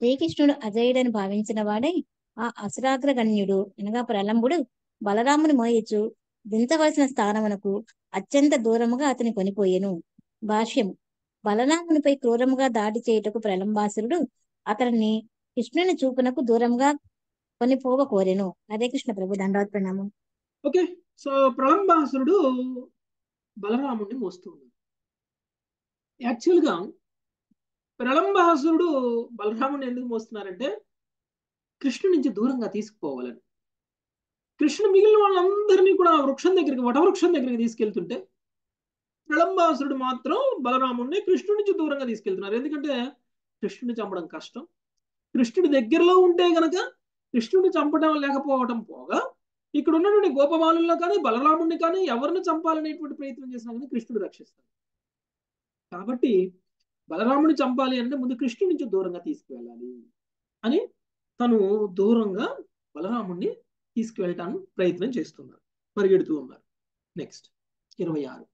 శ్రీకృష్ణుడు అజయుడని భావించిన వాడై ఆ అసురాగ్రగణ్యుడు అనగా ప్రలంబుడు బలరాముని మోయచ్చు. దించవలసిన స్థానమునకు అత్యంత దూరముగా అతని కొనిపోయెను. భాష్యము. బలరామునిపై క్రూరముగా దాడి చేయుటకు ప్రలంబాసురుడు అతనిని కృష్ణుని చూపునకు దూరంగా కొనిపోవ కోరెను హరే కృష్ణ ప్రభు దండవత్ ప్రణామం. ఓకే సో ప్రళంబాసురుడు బలరాముడిని మోస్తూ ఉన్నాడు. యాక్చువల్గా ప్రళంబాసురుడు బలరాముడిని ఎందుకు మోస్తున్నారంటే కృష్ణుడి నుంచి దూరంగా తీసుకుపోవాలని. కృష్ణుడు మిగిలిన వాళ్ళందరినీ కూడా ఆ వృక్షం దగ్గరికి వటవృక్షం దగ్గరికి తీసుకెళ్తుంటే ప్రళంబాసురుడు మాత్రం బలరాముడిని కృష్ణుడి నుంచి దూరంగా తీసుకెళ్తున్నారు. ఎందుకంటే కృష్ణుడిని చంపడం కష్టం. కృష్ణుడి దగ్గరలో ఉంటే గనక కృష్ణుడిని చంపడం లేకపోవడం పోగా ఇక్కడ ఉన్నటువంటి గోపబాలుల్లో కానీ బలరాముడిని కానీ ఎవరిని చంపాలనేటువంటి ప్రయత్నం చేసినా కానీ కృష్ణుడు రక్షిస్తాడు. కాబట్టి బలరాముడిని చంపాలి అంటే ముందు కృష్ణుడి నుంచి దూరంగా తీసుకువెళ్ళాలి అని తను దూరంగా బలరాముడిని తీసుకువెళ్ళటానికి ప్రయత్నం చేస్తున్నారు. పరిగెడుతూ ఉన్నారు. నెక్స్ట్ ఇరవై ఆరు.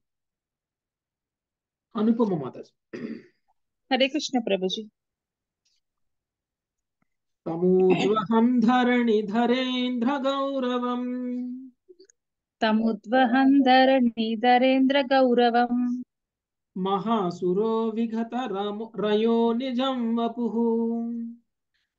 అనుపమ మాతాజీ. హరే కృష్ణ ప్రభుజీ. తమూద్వహం ధరణి ధరేంద్ర గౌరవం. తముద్వహం ధరణి ధరేంద్ర గౌరవం. మహాసురో రము రయో నిజం వపుః.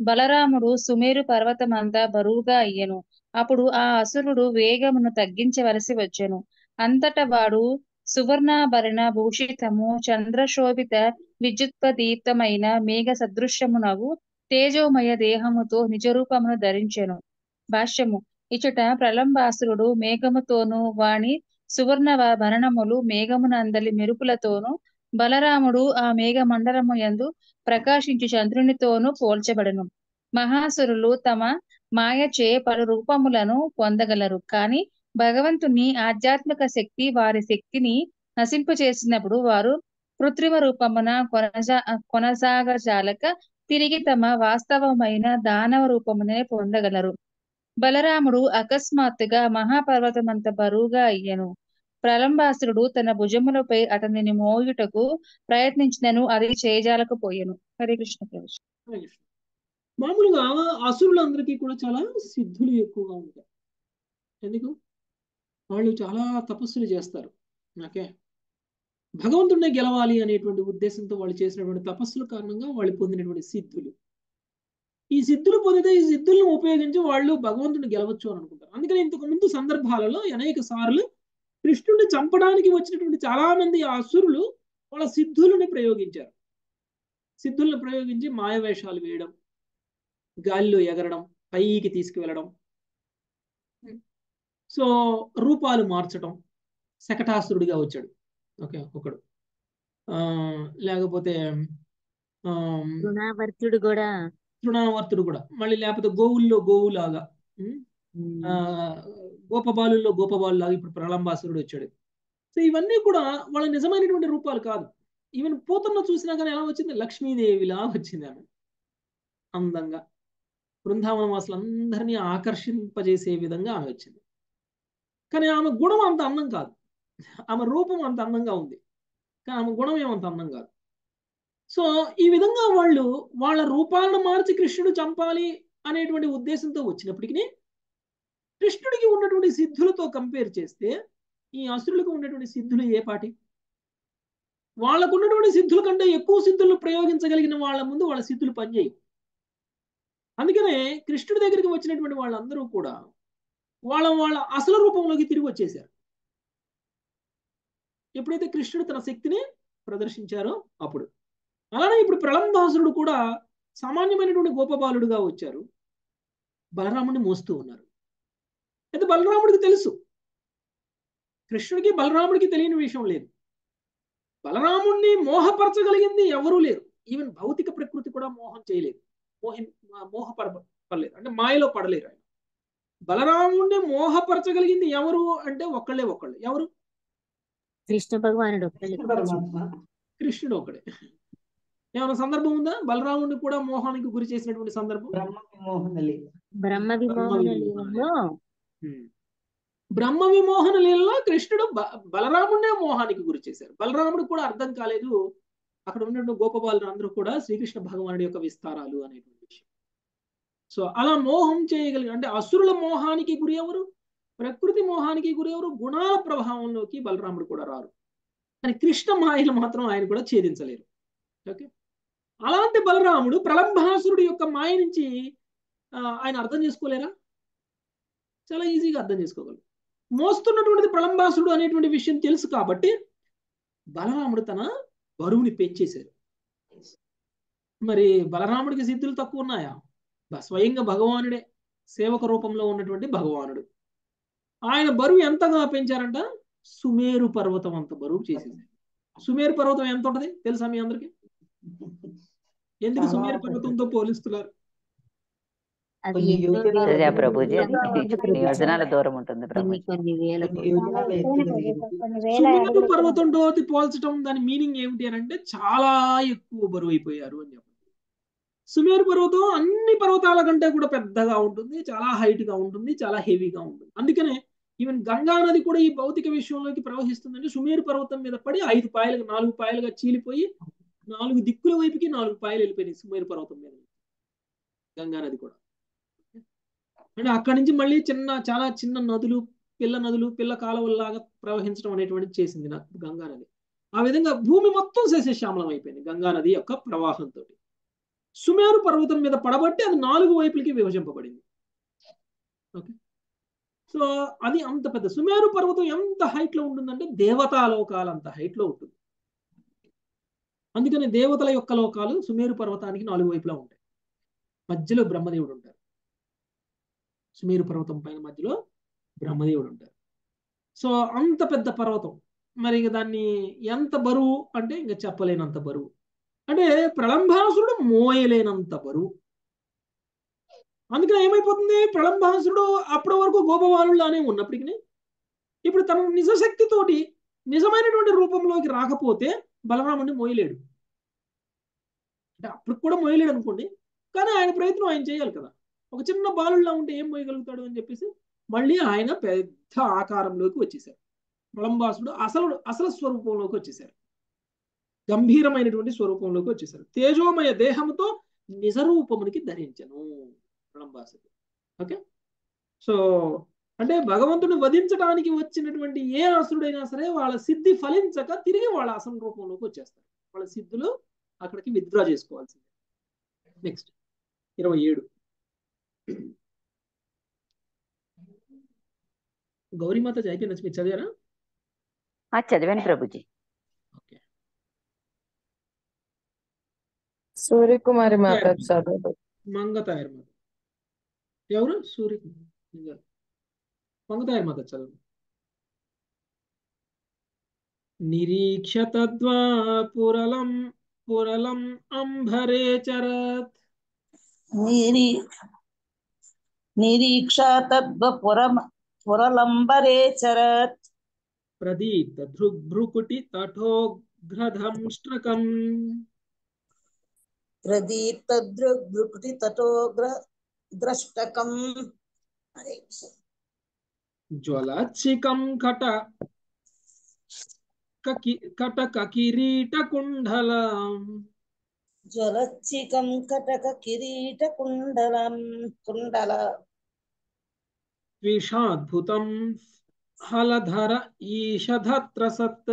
బలరాముడు సుమేరు పర్వతమంతా బరువుగా అయ్యెను. అప్పుడు ఆ అసురుడు వేగమును తగ్గించవలసి వచ్చెను. అంతట వాడు సువర్ణాభరణ భూషితము చంద్రశోభిత విద్యుత్పదీప్తమైన మేఘ సదృశ్యమునగు తేజోమయ దేహముతో నిజరూపమును ధరించెను. భాష్యము. ఇచట ప్రలంబాసురుడు మేఘముతోను వాణి సువర్ణ భరణములు మేఘమునందలి మెరుపులతోను బలరాముడు ఆ మేఘ మండలము యందు ప్రకాశించు చంద్రునితోనూ పోల్చబడను. మహాసురులు తమ మాయచే పలు రూపములను పొందగలరు. కాని భగవంతుని ఆధ్యాత్మిక శక్తి వారి శక్తిని నశింపచేసినప్పుడు వారు కృత్రిమ రూపమున కొనసా కొనసాగజాలక తిరిగి తమ వాస్తవమైన దానవ రూపమునే పొందగలరు. బలరాముడు అకస్మాత్తుగా మహాపర్వతమంత బరువుగా అయ్యను. ప్రలంబాసురుడు తన భుజములపై అతనిని మోయుటకు ప్రయత్నించినను అది చేయజాలకపోయాను హరే కృష్ణ ప్రభు కృష్ణ. మామూలుగా అసురులందరికీ కూడా చాలా సిద్ధులు ఎక్కువగా ఉంటాయి. ఎందుకు? వాళ్ళు చాలా తపస్సులు చేస్తారు. ఓకే? భగవంతుడినే గెలవాలి అనేటువంటి ఉద్దేశంతో వాళ్ళు చేసినటువంటి తపస్సుల కారణంగా వాళ్ళు పొందినటువంటి సిద్ధులు. ఈ సిద్ధులు పొందితే ఈ సిద్ధులను ఉపయోగించి వాళ్ళు భగవంతుని గెలవచ్చు అని అనుకుంటారు. అందుకని ఇంతకు ముందు సందర్భాలలో అనేక సార్లు కృష్ణుడిని చంపడానికి వచ్చినటువంటి చాలా మంది అసురులు వాళ్ళ సిద్ధులని ప్రయోగించారు. సిద్ధులను ప్రయోగించి మాయవేషాలు వేయడం గాలిలో ఎగరడం పైకి తీసుకువెళ్ళడం. సో రూపాలు మార్చడం శకటాసురుడిగా వచ్చాడు. ఓకే ఒకడు. ఆ లేకపోతే తృణావర్తుడు కూడా. తృణావర్తుడు కూడా. మళ్ళీ లేకపోతే గోవుల్లో గోవులాగా. ఆ గోపబాలుల్లో గోపబాలులాగా ఇప్పుడు ప్రళంబాసురుడు వచ్చాడు. సో ఇవన్నీ కూడా వాళ్ళ నిజమైనటువంటి రూపాలు కాదు. ఈవెన్ పూతన్న చూసినా కానీ ఎలా వచ్చింది? లక్ష్మీదేవిలా వచ్చింది ఆమె. అందంగా. బృందావన వాసులందరినీ ఆకర్షింపజేసే విధంగా ఆమె వచ్చింది. కానీ ఆమె గుణం అంత అందం కాదు. ఆమె రూపం అంత అందంగా ఉంది. కానీ ఆమె గుణం ఏమంత అందం కాదు. సో ఈ విధంగా వాళ్ళు వాళ్ళ రూపాలను మార్చి కృష్ణుడు చంపాలి అనేటువంటి ఉద్దేశంతో వచ్చినప్పటికీ కృష్ణుడికి ఉన్నటువంటి సిద్ధులతో కంపేర్ చేస్తే ఈ అసురులకు ఉన్నటువంటి సిద్ధులు ఏ పాటి? వాళ్ళకు ఉన్నటువంటి సిద్ధుల కంటే ఎక్కువ సిద్ధులను ప్రయోగించగలిగిన వాళ్ళ ముందు వాళ్ళ సిద్ధులు పనిచేయవు. అందుకనే కృష్ణుడి దగ్గరికి వచ్చినటువంటి వాళ్ళందరూ కూడా వాళ్ళ వాళ్ళ అసలు రూపంలోకి తిరిగి వచ్చేశారు. ఎప్పుడైతే కృష్ణుడు తన శక్తిని ప్రదర్శించారో అప్పుడు. అలానే ఇప్పుడు ప్రళంబాసురుడు కూడా సామాన్యమైనటువంటి గోపబాలుడుగా వచ్చారు. బలరాముని మోస్తూ ఉన్నారు. అయితే బలరాముడికి తెలుసు. కృష్ణుడికి బలరాముడికి తెలియని విషయం లేదు. బలరాముడిని మోహపరచగలిగింది ఎవరూ లేరు. ఈవెన్ భౌతిక ప్రకృతి కూడా మోహం చేయలేదు. మోహి మోహపడ పడలేదు. అంటే మాయలో పడలేరు ఆయన. బలరాముడిని మోహపరచగలిగింది ఎవరు అంటే ఒక్కళ్ళే ఒక్కళ్ళు. ఎవరు? కృష్ణ భగవానుడు కృష్ణుడు ఒకడే ఏమైనా సందర్భం ఉందా? బలరాముడిని కూడా మోహానికి గురి చేసినటువంటి సందర్భం? బ్రహ్మ విమోహన లీల బ్రహ్మ విమోహన లీలలో కృష్ణుడు బ- మోహానికి గురి చేశారు. బలరాముడు కూడా అర్థం కాలేదు. అక్కడ ఉన్నటువంటి గోపబాలు అందరూ కూడా శ్రీకృష్ణ భగవానుడి యొక్క విస్తారాలు అనేటువంటి విషయం. సో అలా మోహం చేయగలిగిన అంటే అసురుల మోహానికి గురి ఎవరు? ప్రకృతి మోహానికి గురి ఎవరు? గుణాల ప్రభావంలోకి బలరాముడు కూడా రారు. కానీ కృష్ణ మాయలు మాత్రం ఆయన కూడా ఛేదించలేరు. ఓకే? అలాంటి బలరాముడు ప్రలంభాసురుడు యొక్క మాయ నుంచి ఆయన అర్థం చేసుకోలేరా? చాలా ఈజీగా అర్థం చేసుకోగలరు మోస్తున్నటువంటిది ప్రలంబాసుడు అనేటువంటి విషయం తెలుసు కాబట్టి బలరాముడు తన బరువుని పెంచేశారు. మరి బలరాముడికి సిద్ధులు తక్కువ ఉన్నాయా? స్వయంగా భగవానుడే సేవక రూపంలో ఉన్నటువంటి భగవానుడు. ఆయన బరువు ఎంతగా పెంచారంట? సుమేరు పర్వతం అంత బరువు చేసేసారు సుమేరు పర్వతం ఎంత ఉంటది? తెలుసా మీ అందరికి? ఎందుకు సుమేరు పర్వతంతో పోలిస్తున్నారు? అది ఎత్తున ప్రభుజీ యోజనాల దూరం ఉంటుంది పర్వతంతో పోల్చడం దాని మీనింగ్ ఏమిటి అని అంటే చాలా ఎక్కువ బరువు అయిపోయారు అని చెప్పండి. సుమేరు పర్వతం అన్ని పర్వతాల కంటే కూడా పెద్దగా ఉంటుంది చాలా హైట్గా ఉంటుంది చాలా హెవీగా ఉంటుంది. అందుకనే ఈవెన్ గంగా నది కూడా ఈ భౌతిక విషయంలోకి ప్రవహిస్తుందంటే సుమేరు పర్వతం మీద పడి ఐదు పాయలుగా నాలుగు పాయలుగా చీలిపోయి నాలుగు దిక్కుల వైపుకి నాలుగు పాయలు వెళ్ళిపోయినాయి సుమేరు పర్వతం మీద. గంగా నది కూడా. అంటే అక్కడి నుంచి మళ్ళీ చిన్న చాలా చిన్న నదులు పిల్ల నదులు పిల్ల కాలువల్లాగా ప్రవహించడం అనేటువంటిది చేసింది నాకు గంగా నది ఆ విధంగా భూమి మొత్తం శేషశ్యామలం అయిపోయింది గంగా నది యొక్క ప్రవాహంతో సుమేరు పర్వతం మీద పడబట్టి అది నాలుగు వైపులకి విభజింపబడింది. ఓకే? సో అది అంత పెద్ద సుమేరు పర్వతం ఎంత హైట్లో ఉంటుందంటే దేవతాలోకాలు అంత హైట్లో ఉంటుంది. అందుకని దేవతల యొక్క లోకాలు సుమేరు పర్వతానికి నాలుగు వైపులా ఉంటాయి. మధ్యలో బ్రహ్మదేవుడు ఉంటారు సుమేరు పర్వతం పైన మధ్యలో బ్రహ్మదేవుడు ఉంటారు సో అంత పెద్ద పర్వతం. మరి ఇక దాన్ని ఎంత బరువు? అంటే ఇంకా చెప్పలేనంత బరువు. అంటే ప్రళంభాసురుడు మోయలేనంత బరువు. అందుకని ఏమైపోతుంది? ప్రళంభాసురుడు అప్పటి వరకు గోపవాలులానే ఉన్నప్పటికీ ఇప్పుడు తన నిజశక్తితోటి నిజమైనటువంటి రూపంలోకి రాకపోతే బలరాముడిని మోయలేడు. అంటే అప్పుడు కూడా మోయలేడు అనుకోండి కానీ ఆయన ప్రయత్నం ఆయన చేయాలి కదా. ఒక చిన్న బాలుల్లా ఉంటే ఏం మోయగలుగుతాడు అని చెప్పేసి మళ్ళీ ఆయన పెద్ద ఆకారంలోకి వచ్చేసారు ప్రళంబాసుడు అసలు అసలు స్వరూపంలోకి వచ్చేసారు గంభీరమైనటువంటి స్వరూపంలోకి వచ్చేసారు తేజోమయ దేహంతో నిజరూపమునికి ధరించను ప్రళంబాసుడు ఓకే? సో అంటే భగవంతుడు వధించడానికి వచ్చినటువంటి ఏ అసురుడైనా సరే వాళ్ళ సిద్ధి ఫలించక తిరిగి వాళ్ళ అసలు రూపంలోకి వచ్చేస్తారు వాళ్ళ సిద్ధులు అక్కడికి విత్డ్రా చేసుకోవాల్సిందే. నెక్స్ట్ ఇరవై ఏడు. గౌరీమాత అయిపోయింది మీరు చదివారా ఆ చదివాను ప్రభుజీ ఓకే సూర్యకుమారి మాత చదువు మంగతాయర్ మాత ఎవరు సూర్య మంగతాయర్ మాత చదువు నిరీక్ష తద్వా పురలం పురలం అంబరే చరత్ నిరీ నిరీక్షా निरीक्षा तद्वपुरम पुरलम्बरेचरत् प्रदीप्त भ्रुकुटि तटोग्रधंष्ट्रकम् प्रदीप्त भ्रुकुटि तटोग्र द्रष्टकम्। ज्वलच्छिकं कट कटककिरीटकुण्डलम्। ज्वलच्छिकं कटककिरीटकुण्डलं कुण्डलम्। కుండలం విషాద్భుతం హలధర ఈషధత్ర సత్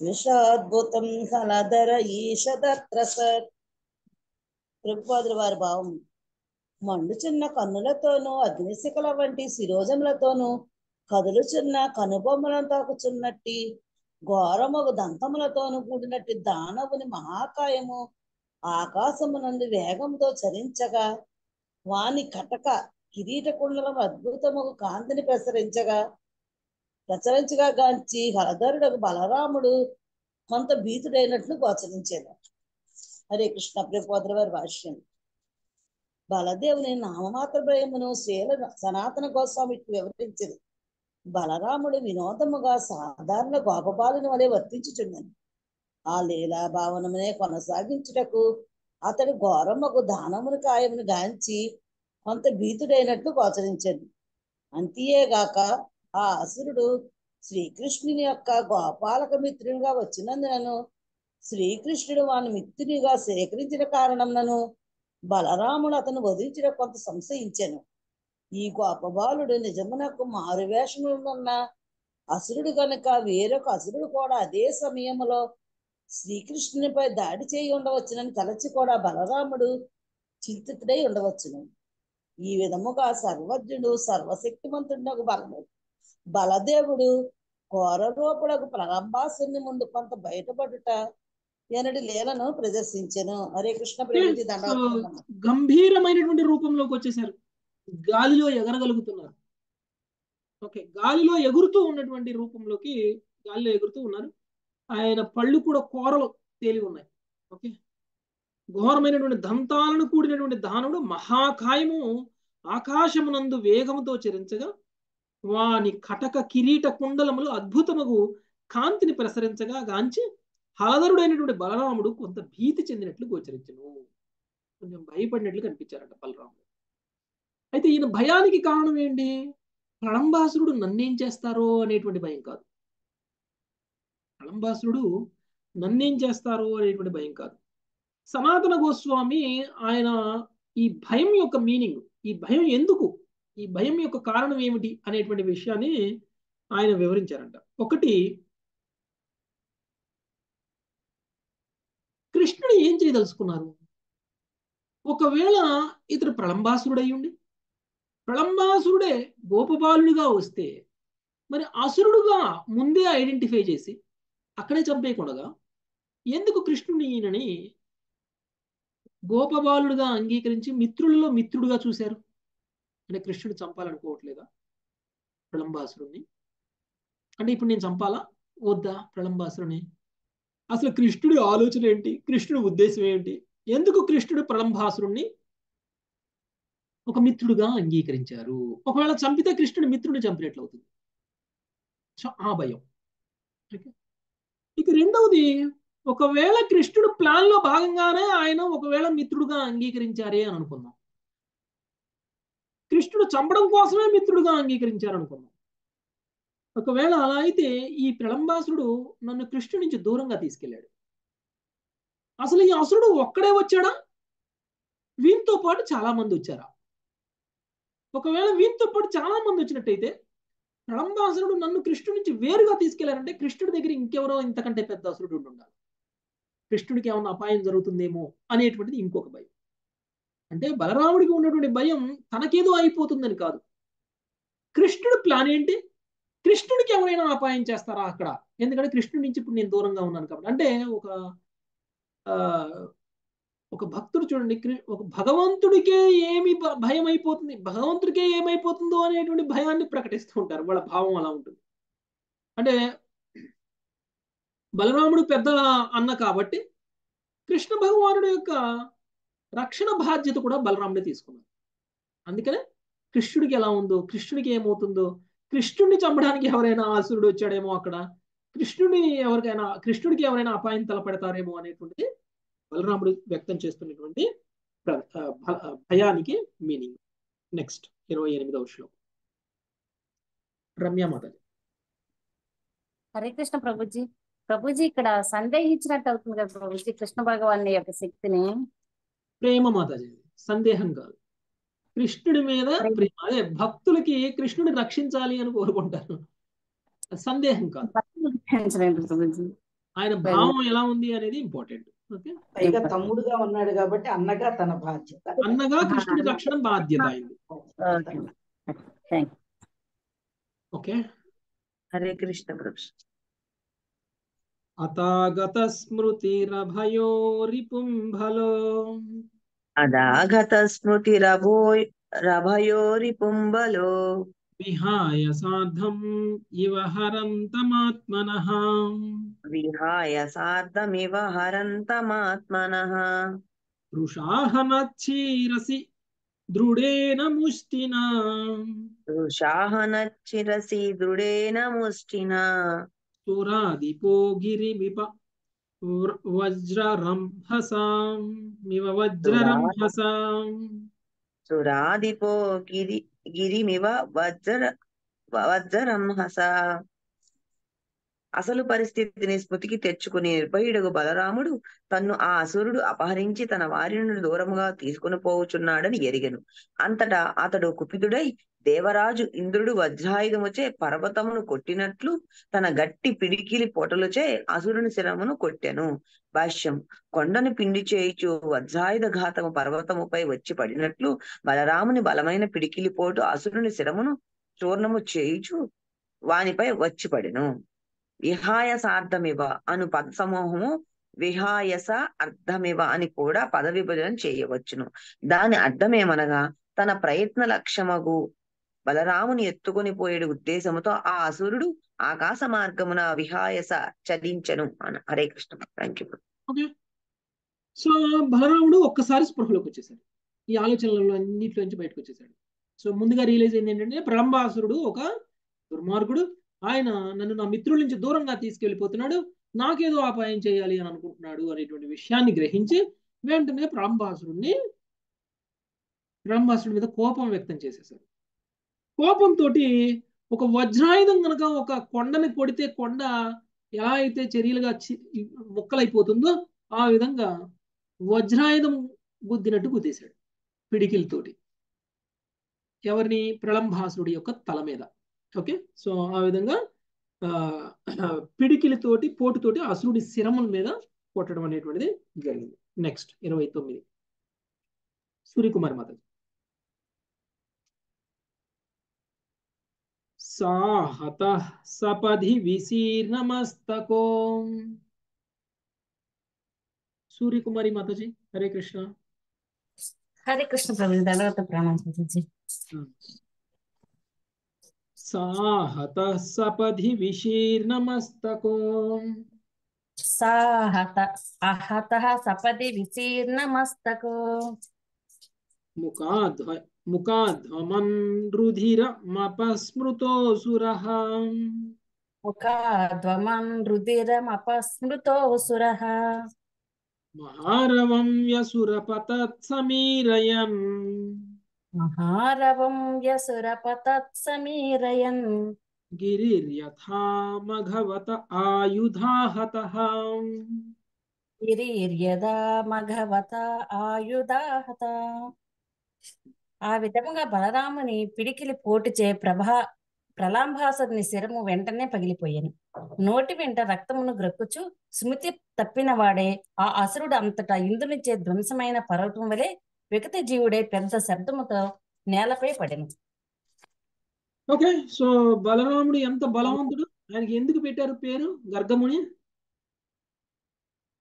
విషాద్భుతం హలధర ఈషధత్ర సత్ ప్రభుపాదుల వారి భావం. మండుచున్న కన్నులతోనూ అగ్నిశిఖల వంటి శిరోజములతోనూ కదులుచున్న కనుబొమ్మలను తాకుచున్నట్టి ఘోరమగు దంతములతోనూ కూడినట్టి దానవుని మహాకాయము ఆకాశమునందు వేగంతో చరించగా వాని కటక కిరీట కుండలం అద్భుతము కాంతిని ప్రసరించగా ప్రసరించగా గాంచి హరధరుడకు బలరాముడు కొంత భీతుడైనట్లు గోచరించాడు. హరే కృష్ణ ప్రభుపాదుల వారి భాష్యం. బలదేవుని నామమాత్ర భయమును శీల సనాతన గోస్వామికి వివరించింది. బలరాముడు వినోదముగా సాధారణ గోపబాలుని వలె వర్తించుచున్నాను ఆ లీలా భావనమునే కొనసాగించుటకు అతడు ఘోరమ్మకు దానమును కాయమును గాంచి కొంత భీతుడైనట్లు గోచరించాడు అంతేగాక ఆ అసురుడు శ్రీకృష్ణుని యొక్క గోపాలక మిత్రునిగా వచ్చినందునను శ్రీకృష్ణుడు వాని మిత్రునిగా సేకరించిన కారణంనను బలరాముడు అతను వధించిన కొంత సంశయించాను. ఈ గోపబాలుడు నిజమునకు మారువేషమున్న అసురుడు కనుక వేరొక అసురుడు కూడా అదే సమయంలో శ్రీకృష్ణునిపై దాడి చేయి ఉండవచ్చునని తలచి కూడా బలరాముడు చింతితుడై ఉండవచ్చును. ఈ విధముగా సర్వజ్ఞుడు సర్వశక్తిమంతుడు బలము. బలదేవుడు ఘోరరూపుడకు ప్రలంబాసుని ముందు కొంత బయటపడుట ఎనడి లీలను ప్రదర్శించెను. హరే కృష్ణ ప్రేమితి దండాలు గంభీరమైనటువంటి రూపంలోకి వచ్చేసారు గాలిలో ఎగరగలుగుతున్నారు. ఓకే గాలిలో ఎగురుతూ ఉన్నటువంటి రూపంలోకి గాలిలో ఎగురుతూ ఉన్నారు. ఆయన పళ్ళు కూడా కోరలు తేలి ఉన్నాయి. ఓకే ఘోరమైనటువంటి దంతాలను కూడినటువంటి దానుడు మహాకాయము ఆకాశమునందు వేగముతో చరించగా వాని కటక కిరీట కుండలములు అద్భుతముగు కాంతిని ప్రసరించగా గాంచి హాదరుడైనటువంటి బలరాముడు కొంత భీతి చెందినట్లు గోచరించను. కొంచెం భయపడినట్లు కనిపించారట బలరాముడు. అయితే ఈయన భయానికి కారణం ఏంటి? ప్రళంబాసురుడు నన్నేం చేస్తారో అనేటువంటి భయం కాదు. ప్రళంబాసురుడు నన్నేం చేస్తారో అనేటువంటి భయం కాదు. సనాతన గోస్వామి ఆయన ఈ భయం యొక్క మీనింగ్ ఈ భయం ఎందుకు ఈ భయం యొక్క కారణం ఏమిటి అనేటువంటి విషయాన్ని ఆయన వివరించారంట. ఒకటి కృష్ణుడు ఏం చేయదలుచుకున్నారు? ఒకవేళ ఇతడు ప్రళంబాసురుడై ఉండి ప్రళంబాసురుడే గోపబాలుడిగా వస్తే మరి అసురుడుగా ముందే ఐడెంటిఫై చేసి అక్కడే చంపేయకుండా ఎందుకు కృష్ణుని ఈయనని గోపబాలుడిగా అంగీకరించి మిత్రులలో మిత్రుడుగా చూశారు. అంటే కృష్ణుడు చంపాలనుకోవట్లేదా? ప్రళంబాసురుణ్ణి. అంటే ఇప్పుడు నేను చంపాలా? వద్దా? ప్రళంబాసురుని అసలు కృష్ణుడి ఆలోచన ఏంటి? కృష్ణుడి ఉద్దేశం ఏంటి? ఎందుకు కృష్ణుడు ప్రళంబాసురుణ్ణి ఒక మిత్రుడుగా అంగీకరించారు? ఒకవేళ చంపితే కృష్ణుడి మిత్రుడిని చంపినట్లు అవుతుంది సో ఆ భయం. ఓకే. ఇక రెండవది ఒకవేళ కృష్ణుడు ప్లాన్లో భాగంగానే ఆయన ఒకవేళ మిత్రుడుగా అంగీకరించారే అని అనుకుందాం. కృష్ణుడు చంపడం కోసమే మిత్రుడుగా అంగీకరించారు అనుకుందాం. ఒకవేళ అలా అయితే ఈ ప్రళంబాసురుడు నన్ను కృష్ణుడి నుంచి దూరంగా తీసుకెళ్ళాడు. అసలు ఈ అసురుడు ఒక్కడే వచ్చాడా? వీనితో పాటు చాలా మంది వచ్చారా? ఒకవేళ వీనితో పాటు చాలా మంది వచ్చినట్టయితే ప్రళంబాసురుడు నన్ను కృష్ణుడి నుంచి వేరుగా తీసుకెళ్ళారంటే కృష్ణుడి దగ్గర ఇంకెవరో ఇంతకంటే పెద్ద అసురుడు ఉండాలి కృష్ణుడికి ఏమన్నా అపాయం జరుగుతుందేమో అనేటువంటిది ఇంకొక భయం. అంటే బలరాముడికి ఉన్నటువంటి భయం తనకేదో అయిపోతుందని కాదు. కృష్ణుడు ప్లాన్ ఏంటి? కృష్ణుడికి ఎవరైనా అపాయం చేస్తారా అక్కడ? ఎందుకంటే కృష్ణుడి నుంచి ఇప్పుడు నేను దూరంగా ఉన్నాను కాబట్టి. అంటే ఒక ఆ ఒక భక్తుడు చూడండి ఒక భగవంతుడికే ఏమి భయం అయిపోతుంది? భగవంతుడికే ఏమైపోతుందో అనేటువంటి భయాన్ని ప్రకటిస్తూ ఉంటారు. వాళ్ళ భావం అలా ఉంటుంది. అంటే బలరాముడు పెద్ద అన్న కాబట్టి కృష్ణ భగవానుడు యొక్క రక్షణ బాధ్యత కూడా బలరాముడే తీసుకున్నాడు. అందుకనే కృష్ణుడికి ఎలా ఉందో కృష్ణుడికి ఏమవుతుందో కృష్ణుడిని చంపడానికి ఎవరైనా ఆసురుడు వచ్చాడేమో అక్కడ కృష్ణుడిని ఎవరికైనా కృష్ణుడికి ఎవరైనా అపాయం తలపెడతారేమో అనేటువంటిది బలరాముడు వ్యక్తం చేస్తున్నటువంటి భయానికి మీనింగ్. నెక్స్ట్ ఇరవై ఎనిమిదవ శ్లోకం. రమ్య మాతాజీ హరే కృష్ణ ప్రభుజీ. ప్రభుజీ ఇక్కడ సందేహించినట్టు అవుతుంది కదా ప్రభుజీ? కృష్ణ భగవాన్ యొక్క శక్తిని. ప్రేమ మాతాజీ సందేహం కాదు. కృష్ణుడి మీద ప్రేమ. అదే భక్తులకి కృష్ణుడిని రక్షించాలి అని కోరుకుంటారు. సందేహం కాదు. ఆయన భావం ఎలా ఉంది అనేది ఇంపార్టెంట్. ఓకే? పైగా తమ్ముడుగా ఉన్నాడు కాబట్టి అన్నగా తన బాధ్యత. అన్నగా కృష్ణుడి రక్షణ బాధ్యత అయింది. ఓకే. హరే కృష్ణ ప్రభు अतागतस्मृतिरभयो रिपुम्भलो अदागतस्मृतिरभो रभयो रिपुम्बलो विहाय सार्धम् इव हरन्तमात्मनः विहाय सार्धमिव हरन्तमात्मनः वृषाः नच्छीरसि दृढेन मुष्टिना। वृषाः नच्छिरसि दृढेन मुष्टिना। तुरादिपो गिरिमिव वज्ररम्भसामिव वज्ररम्भसाम् सुरादिपो गिरि गिरिमिव वज्र वज्ररंहसा అసలు పరిస్థితిని స్మృతికి తెచ్చుకుని నిర్భయుడు బలరాముడు తన్ను ఆ అసురుడు అపహరించి తన వారి నుండి దూరముగా తీసుకుని పోవుచున్నాడని ఎరిగెను. అంతటా అతడు కుపితుడై దేవరాజు ఇంద్రుడు వజ్రాయుధముచే పర్వతమును కొట్టినట్లు తన గట్టి పిడికిలి పొటలుచే అసురుని శిరమును కొట్టెను. భాష్యం కొండను పిండి చేయుచు వజ్రాయుధ ఘాతము పర్వతముపై వచ్చి పడినట్లు బలరాముని బలమైన పిడికిలి పోటు అసురుని శిరమును చూర్ణము చేయుచు వానిపై వచ్చి పడెను. విహాయసార్థమివ అను పద సమూహము విహాయస అర్థమివ అని కూడా పద విభజన చేయవచ్చును. దాని అర్థమేమనగా తన ప్రయత్న లక్ష్యమగు బలరాముని ఎత్తుకొని పోయేడు ఉద్దేశముతో ఆ అసురుడు ఆకాశ మార్గమున విహాయస చలించను అన Hare Krishna. Thank you okay so బలరాముడు ఒక్కసారి స్పృహలోకి వచ్చేసాడు. ఈ ఆలోచనలలో అన్నింటిలోంచి బయటకు వచ్చేసాడు. సో ముందుగా రియలైజ్ అయింది ఏంటంటే ప్రలంబాసురుడు ఒక దుర్మార్గుడు. ఆయన నన్ను నా మిత్రుల నుంచి దూరంగా తీసుకెళ్ళిపోతున్నాడు నాకేదో అపాయం చేయాలి అని అనుకుంటున్నాడు అనేటువంటి విషయాన్ని గ్రహించి వెంటనే బ్రహ్మాసురుణ్ణి బ్రహ్మాసురుడి మీద కోపం వ్యక్తం చేసేసాడు కోపంతో ఒక వజ్రాయుధం కనుక ఒక కొండని కొడితే కొండ ఎలా అయితే చర్యలుగా చి- ముక్కలైపోతుందో ఆ విధంగా వజ్రాయుధం గుద్దినట్టు గుద్దేశాడు పిడికిలతోటి. ఎవరిని? ప్రళంభాసురుడి యొక్క తల మీద. ఓకే సో ఆ విధంగా పిడికిలితోటి పోటుతోటి అసురుడి శిరముల మీద కొట్టడం అనేటువంటిది జరిగింది. నెక్స్ట్ ఇరవై తొమ్మిది. సూర్యకుమారి మాత సాహత సపధి విశీర్ణమస్తకో సూర్యకుమారి మాతాజీ హరే కృష్ణ. హరే కృష్ణ ప్రభు తర్వాత ప్రాణం చేసి సాహత సపధి విశీర్ణమస్తకో సాహత అహత సపది విశీర్ణమస్తకో ముఖాధ్వ ముఖాధ్వమన్ రుధిరమపస్మృతోసురః ముఖాధ్వమన్ రుధిరమపస్మృతోసురః మహారవం మహారవం గిరిర్యథా మఘవత ఆయుధాహతః. గిరీర్యదా మఘవత ఆయుధాహత. ఆ విధముగా బలరాముని పిడికిలి పోటుచే ప్రభా ప్రలాంభాసుని శిరము వెంటనే పగిలిపోయాను. నోటి వెంట రక్తమును గ్రక్కుచు స్మృతి తప్పిన వాడే ఆ అసురుడు అంతటా ఇంద్రునిచే ధ్వంసమైన పర్వతం వలె వికత జీవుడే పెద్ద శబ్దముతో నేలపై పడెను. ఓకే సో బలరాముడు ఎంత బలవంతుడు? ఆయనకి ఎందుకు పెట్టారు పేరు? గర్గముని?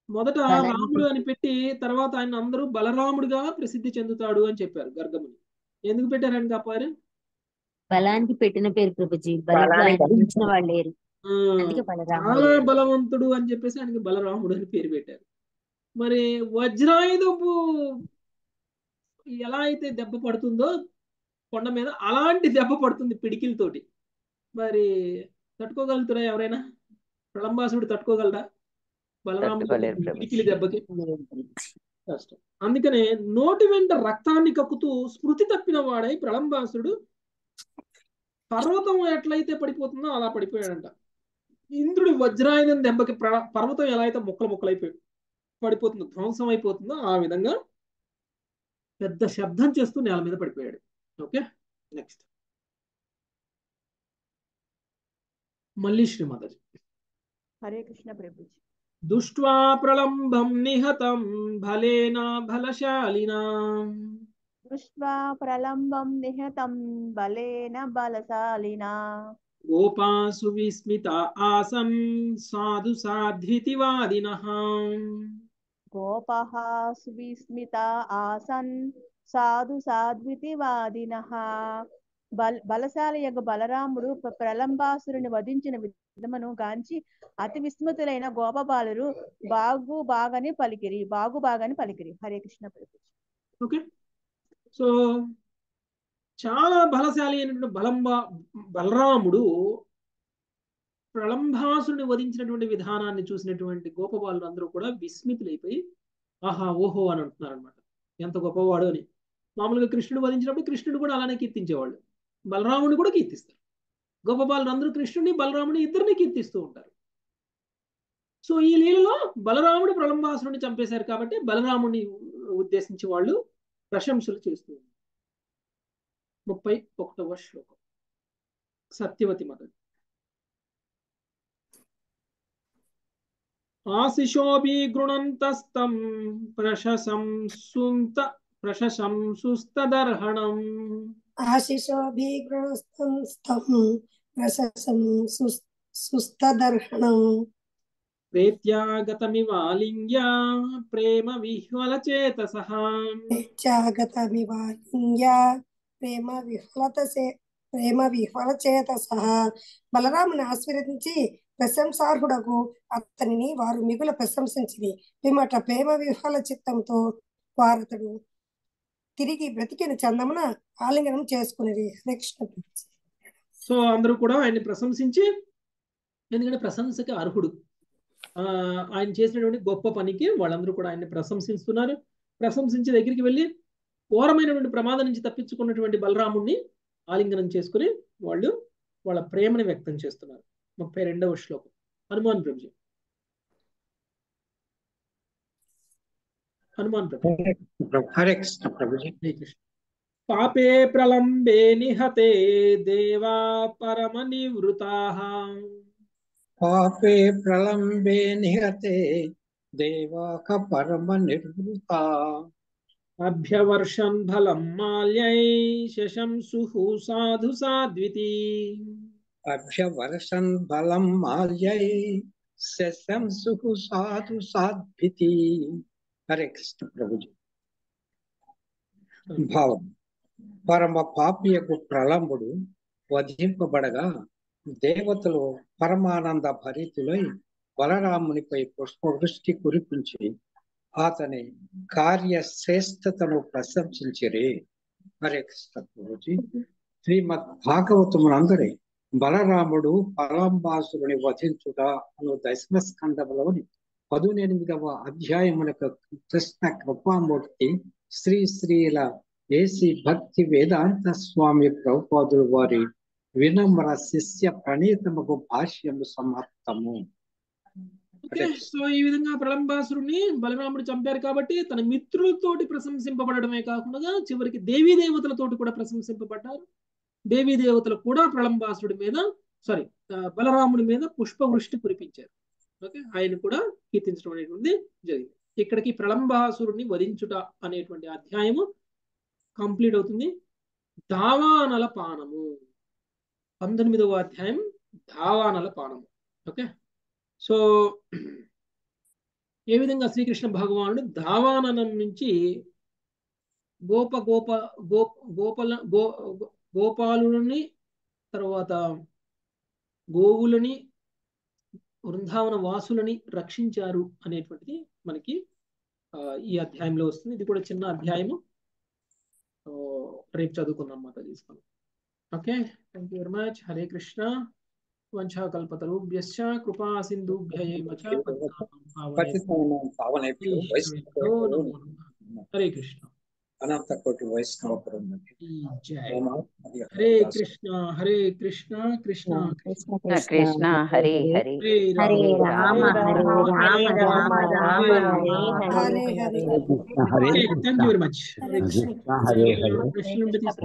మొదట రాముడు అని పెట్టి తర్వాత ఆయన అందరూ బలరాముడిగా ప్రసిద్ధి చెందుతాడు అని చెప్పారు గర్గముని. ఎందుకు పెట్టారు ఆయనకి ఆ పేరు? బలానికి పెట్టిన పేరు ప్రభుజీ. ఆయన వాళ్ళు లేరు. చాలా బలవంతుడు అని చెప్పేసి ఆయనకి బలరాముడు అని పేరు పెట్టారు. మరి వజ్రాయుధపు ఎలా అయితే దెబ్బ పడుతుందో కొండ మీద అలాంటి దెబ్బ పడుతుంది పిడికిలతోటి. మరి తట్టుకోగలుగుతారా ఎవరైనా? ప్రళంబాసుడు తట్టుకోగలరా బలరాముడు పిడికిలి దెబ్బకి? కష్టం. అందుకనే నోటి వెంట రక్తాన్ని కక్కుతూ స్మృతి తప్పిన వాడై ప్రళంబాసుడు పర్వతం ఎట్లయితే పడిపోతుందో అలా పడిపోయాడంట. ఇంద్రుడి వజ్రాయుధం దెబ్బకి ప్ర- పర్వతం ఎలా అయితే ముక్కలు ముక్కలైపోయి పడిపోతుందో ధ్వంసం అయిపోతుందో ఆ విధంగా పెద్ద శబ్దం చేస్తూ నేల మీద పడిపోయాడు. ఓకే? నెక్స్ట్ మళ్ళీ శ్రీమాతాజీ. హరే కృష్ణ ప్రభుజీ. దృష్ట్వా ప్రళంబం నిహతం బలేన బలశాలినా. దృష్ట్వా ప్రలంబం నిహతం బలేన బలశాలినా. గోపాసు విస్మిత ఆసన్ సాధు సాధ్వితివాదినః గోపః విస్మిత ఆసన్. సాధు సాధ్వితివాదినః. బల్ బలశాలి యొక్క బలరాముడు ప్రలంబాసురుని వధించిన విధమును గాంచి అతి విస్మృతులైన గోపబాలురు బాగు బాగని పలికిరి బాగు బాగని పలికిరి. హరే కృష్ణ. ఓకే. సో చాలా బలశాలి అయినటువంటి బలంబా బలరాముడు ప్రళంభాసుని వధించినటువంటి విధానాన్ని చూసినటువంటి గోపబాలు అందరూ కూడా విస్మితులైపోయి ఆహా ఓహో అని అంటున్నారు అనమాట ఎంత గొప్పవాడు అని. మామూలుగా కృష్ణుడు వధించినప్పుడు కృష్ణుడు కూడా అలానే కీర్తించేవాళ్ళు. బలరాముడిని కూడా కీర్తిస్తారు. గోపబాలు అందరూ కృష్ణుడిని బలరాముని ఇద్దరిని కీర్తిస్తూ ఉంటారు. సో ఈ లీలలో బలరాముడు ప్రళంబాసురుని చంపేశారు కాబట్టి బలరాముడిని ఉద్దేశించి వాళ్ళు ప్రశంసలు చేస్తూ ఉన్నారు. ముప్పై ఒకటవ శ్లోకం. సత్యవతి మత ఆశిషోభి గృణంతస్తం ప్రశంసుంత ప్రశంసుస్తదర్హణం ఆశిషోభిగృణస్తం స్థం ప్రశసం సుస్తదర్హణం. ప్రేత్యాగతమివాలింగ్య ప్రేమ విహ్వల చేతస చాగతమివాలింగ్య ప్రేమ విహ్వలత ప్రేమ విహ్వల బలరాముని ఆశీర్వదించి ప్రశంసార్హుడకు అతనిని వారు మిగుల ప్రశంసించింది పిమ్మట ప్రేమ వివాహాల చిత్తంతో వారతడు తిరిగి బ్రతికిన చందమున ఆలింగనం చేసుకునేది హరే కృష్ణ సో అందరూ కూడా ఆయన్ని ప్రశంసించి ఎందుకంటే ప్రశంసకి అర్హుడు. ఆయన చేసినటువంటి గొప్ప పనికి వాళ్ళందరూ కూడా ఆయన్ని ప్రశంసిస్తున్నారు. ప్రశంసించి దగ్గరికి వెళ్ళి ఘోరమైనటువంటి ప్రమాదం నుంచి తప్పించుకున్నటువంటి బలరాముణ్ణి ఆలింగనం చేసుకుని వాళ్ళు వాళ్ళ ప్రేమని వ్యక్తం చేస్తున్నారు. ముప్పై రెండవ శ్లోకం హనుమాన్ ప్రభుజీ హనుమాన్ ప్రభు హరే కృష్ణ ప్రభుజీ హరే కృష్ణ పాపే ప్రలంబే నిహతే దేవా పరమ నివృతాః పాపే ప్రలంబే నిహతే దేవాక పరమ నిర్వృత అభ్యవర్షన్ బలం మాల్యై శశంసుః సాధు సాధ్వితి అభ్యవర్షన్ బలం మాల్యై శశంసు సాధు సాధ్వితి హరే కృష్ణ ప్రభుజీ భావం పరమ పాపియకు ప్రలంబుడు వధింపబడగా దేవతలు పరమానంద భరితులై బలరామునిపై పుష్పవృష్టి కురిపించి అతని కార్య శ్రేష్టతను ప్రశంసించిరి హరే కృష్ణ ప్రభుజీ శ్రీమద్ భాగవతమునందరి బలరాముడు పరంబాసురుని వధించుట అను దశమస్కంధములోని పదునెనిమిదవ అధ్యాయములకు కృష్ణ కృపామూర్తి శ్రీ శ్రీల ఏసి భక్తి వేదాంత స్వామి ప్రభుపాదులు వారి వినమ్ర శిష్య ప్రణీతముకు భాష్యము సమర్థము. సో ఈ విధంగా ప్రళంబాసురుని బలరాముడు చంపారు కాబట్టి తన మిత్రులతోటి ప్రశంసింపబడమే కాకుండా చివరికి దేవీ దేవతలతోటి కూడా ప్రశంసింపబడ్డారు. దేవీ దేవతలు కూడా ప్రళంబాసుడి మీద సారీ బలరాముడి మీద పుష్పవృష్టి కురిపించారు. ఓకే? ఆయన కూడా కీర్తించడం అనేటువంటిది జరిగింది. ఇక్కడికి ప్రళంబాసురుడిని వధించుట అనేటువంటి అధ్యాయము కంప్లీట్ అవుతుంది. దావానల పానము. పంతొమ్మిదవ అధ్యాయం దావానల పానము. ఓకే? సో ఏ విధంగా శ్రీకృష్ణ భగవానుడు దావాననం నుంచి గోప గోప గోప గోపల గో గోపాలుని తర్వాత గోవులని వృందావన వాసులని రక్షించారు అనేటువంటిది మనకి ఈ అధ్యాయంలో వస్తుంది. ఇది కూడా చిన్న అధ్యాయము. రేపు చదువుకుందాం మాట తీసుకుని okay? Thank you very much Hare Krishna. వంశాకల్పతరుభ్యశ్చ కృపా సింధుభ్య హరే కృష్ణ. అనంత కోటి వైష్ణవ జై Hare Krishna Hare Krishna Krishna Krishna Krishna Hare Hare Hare Rama Hare Rama Rama Rama Hare Hare Hare okay thank you very much Hare Krishna Krishna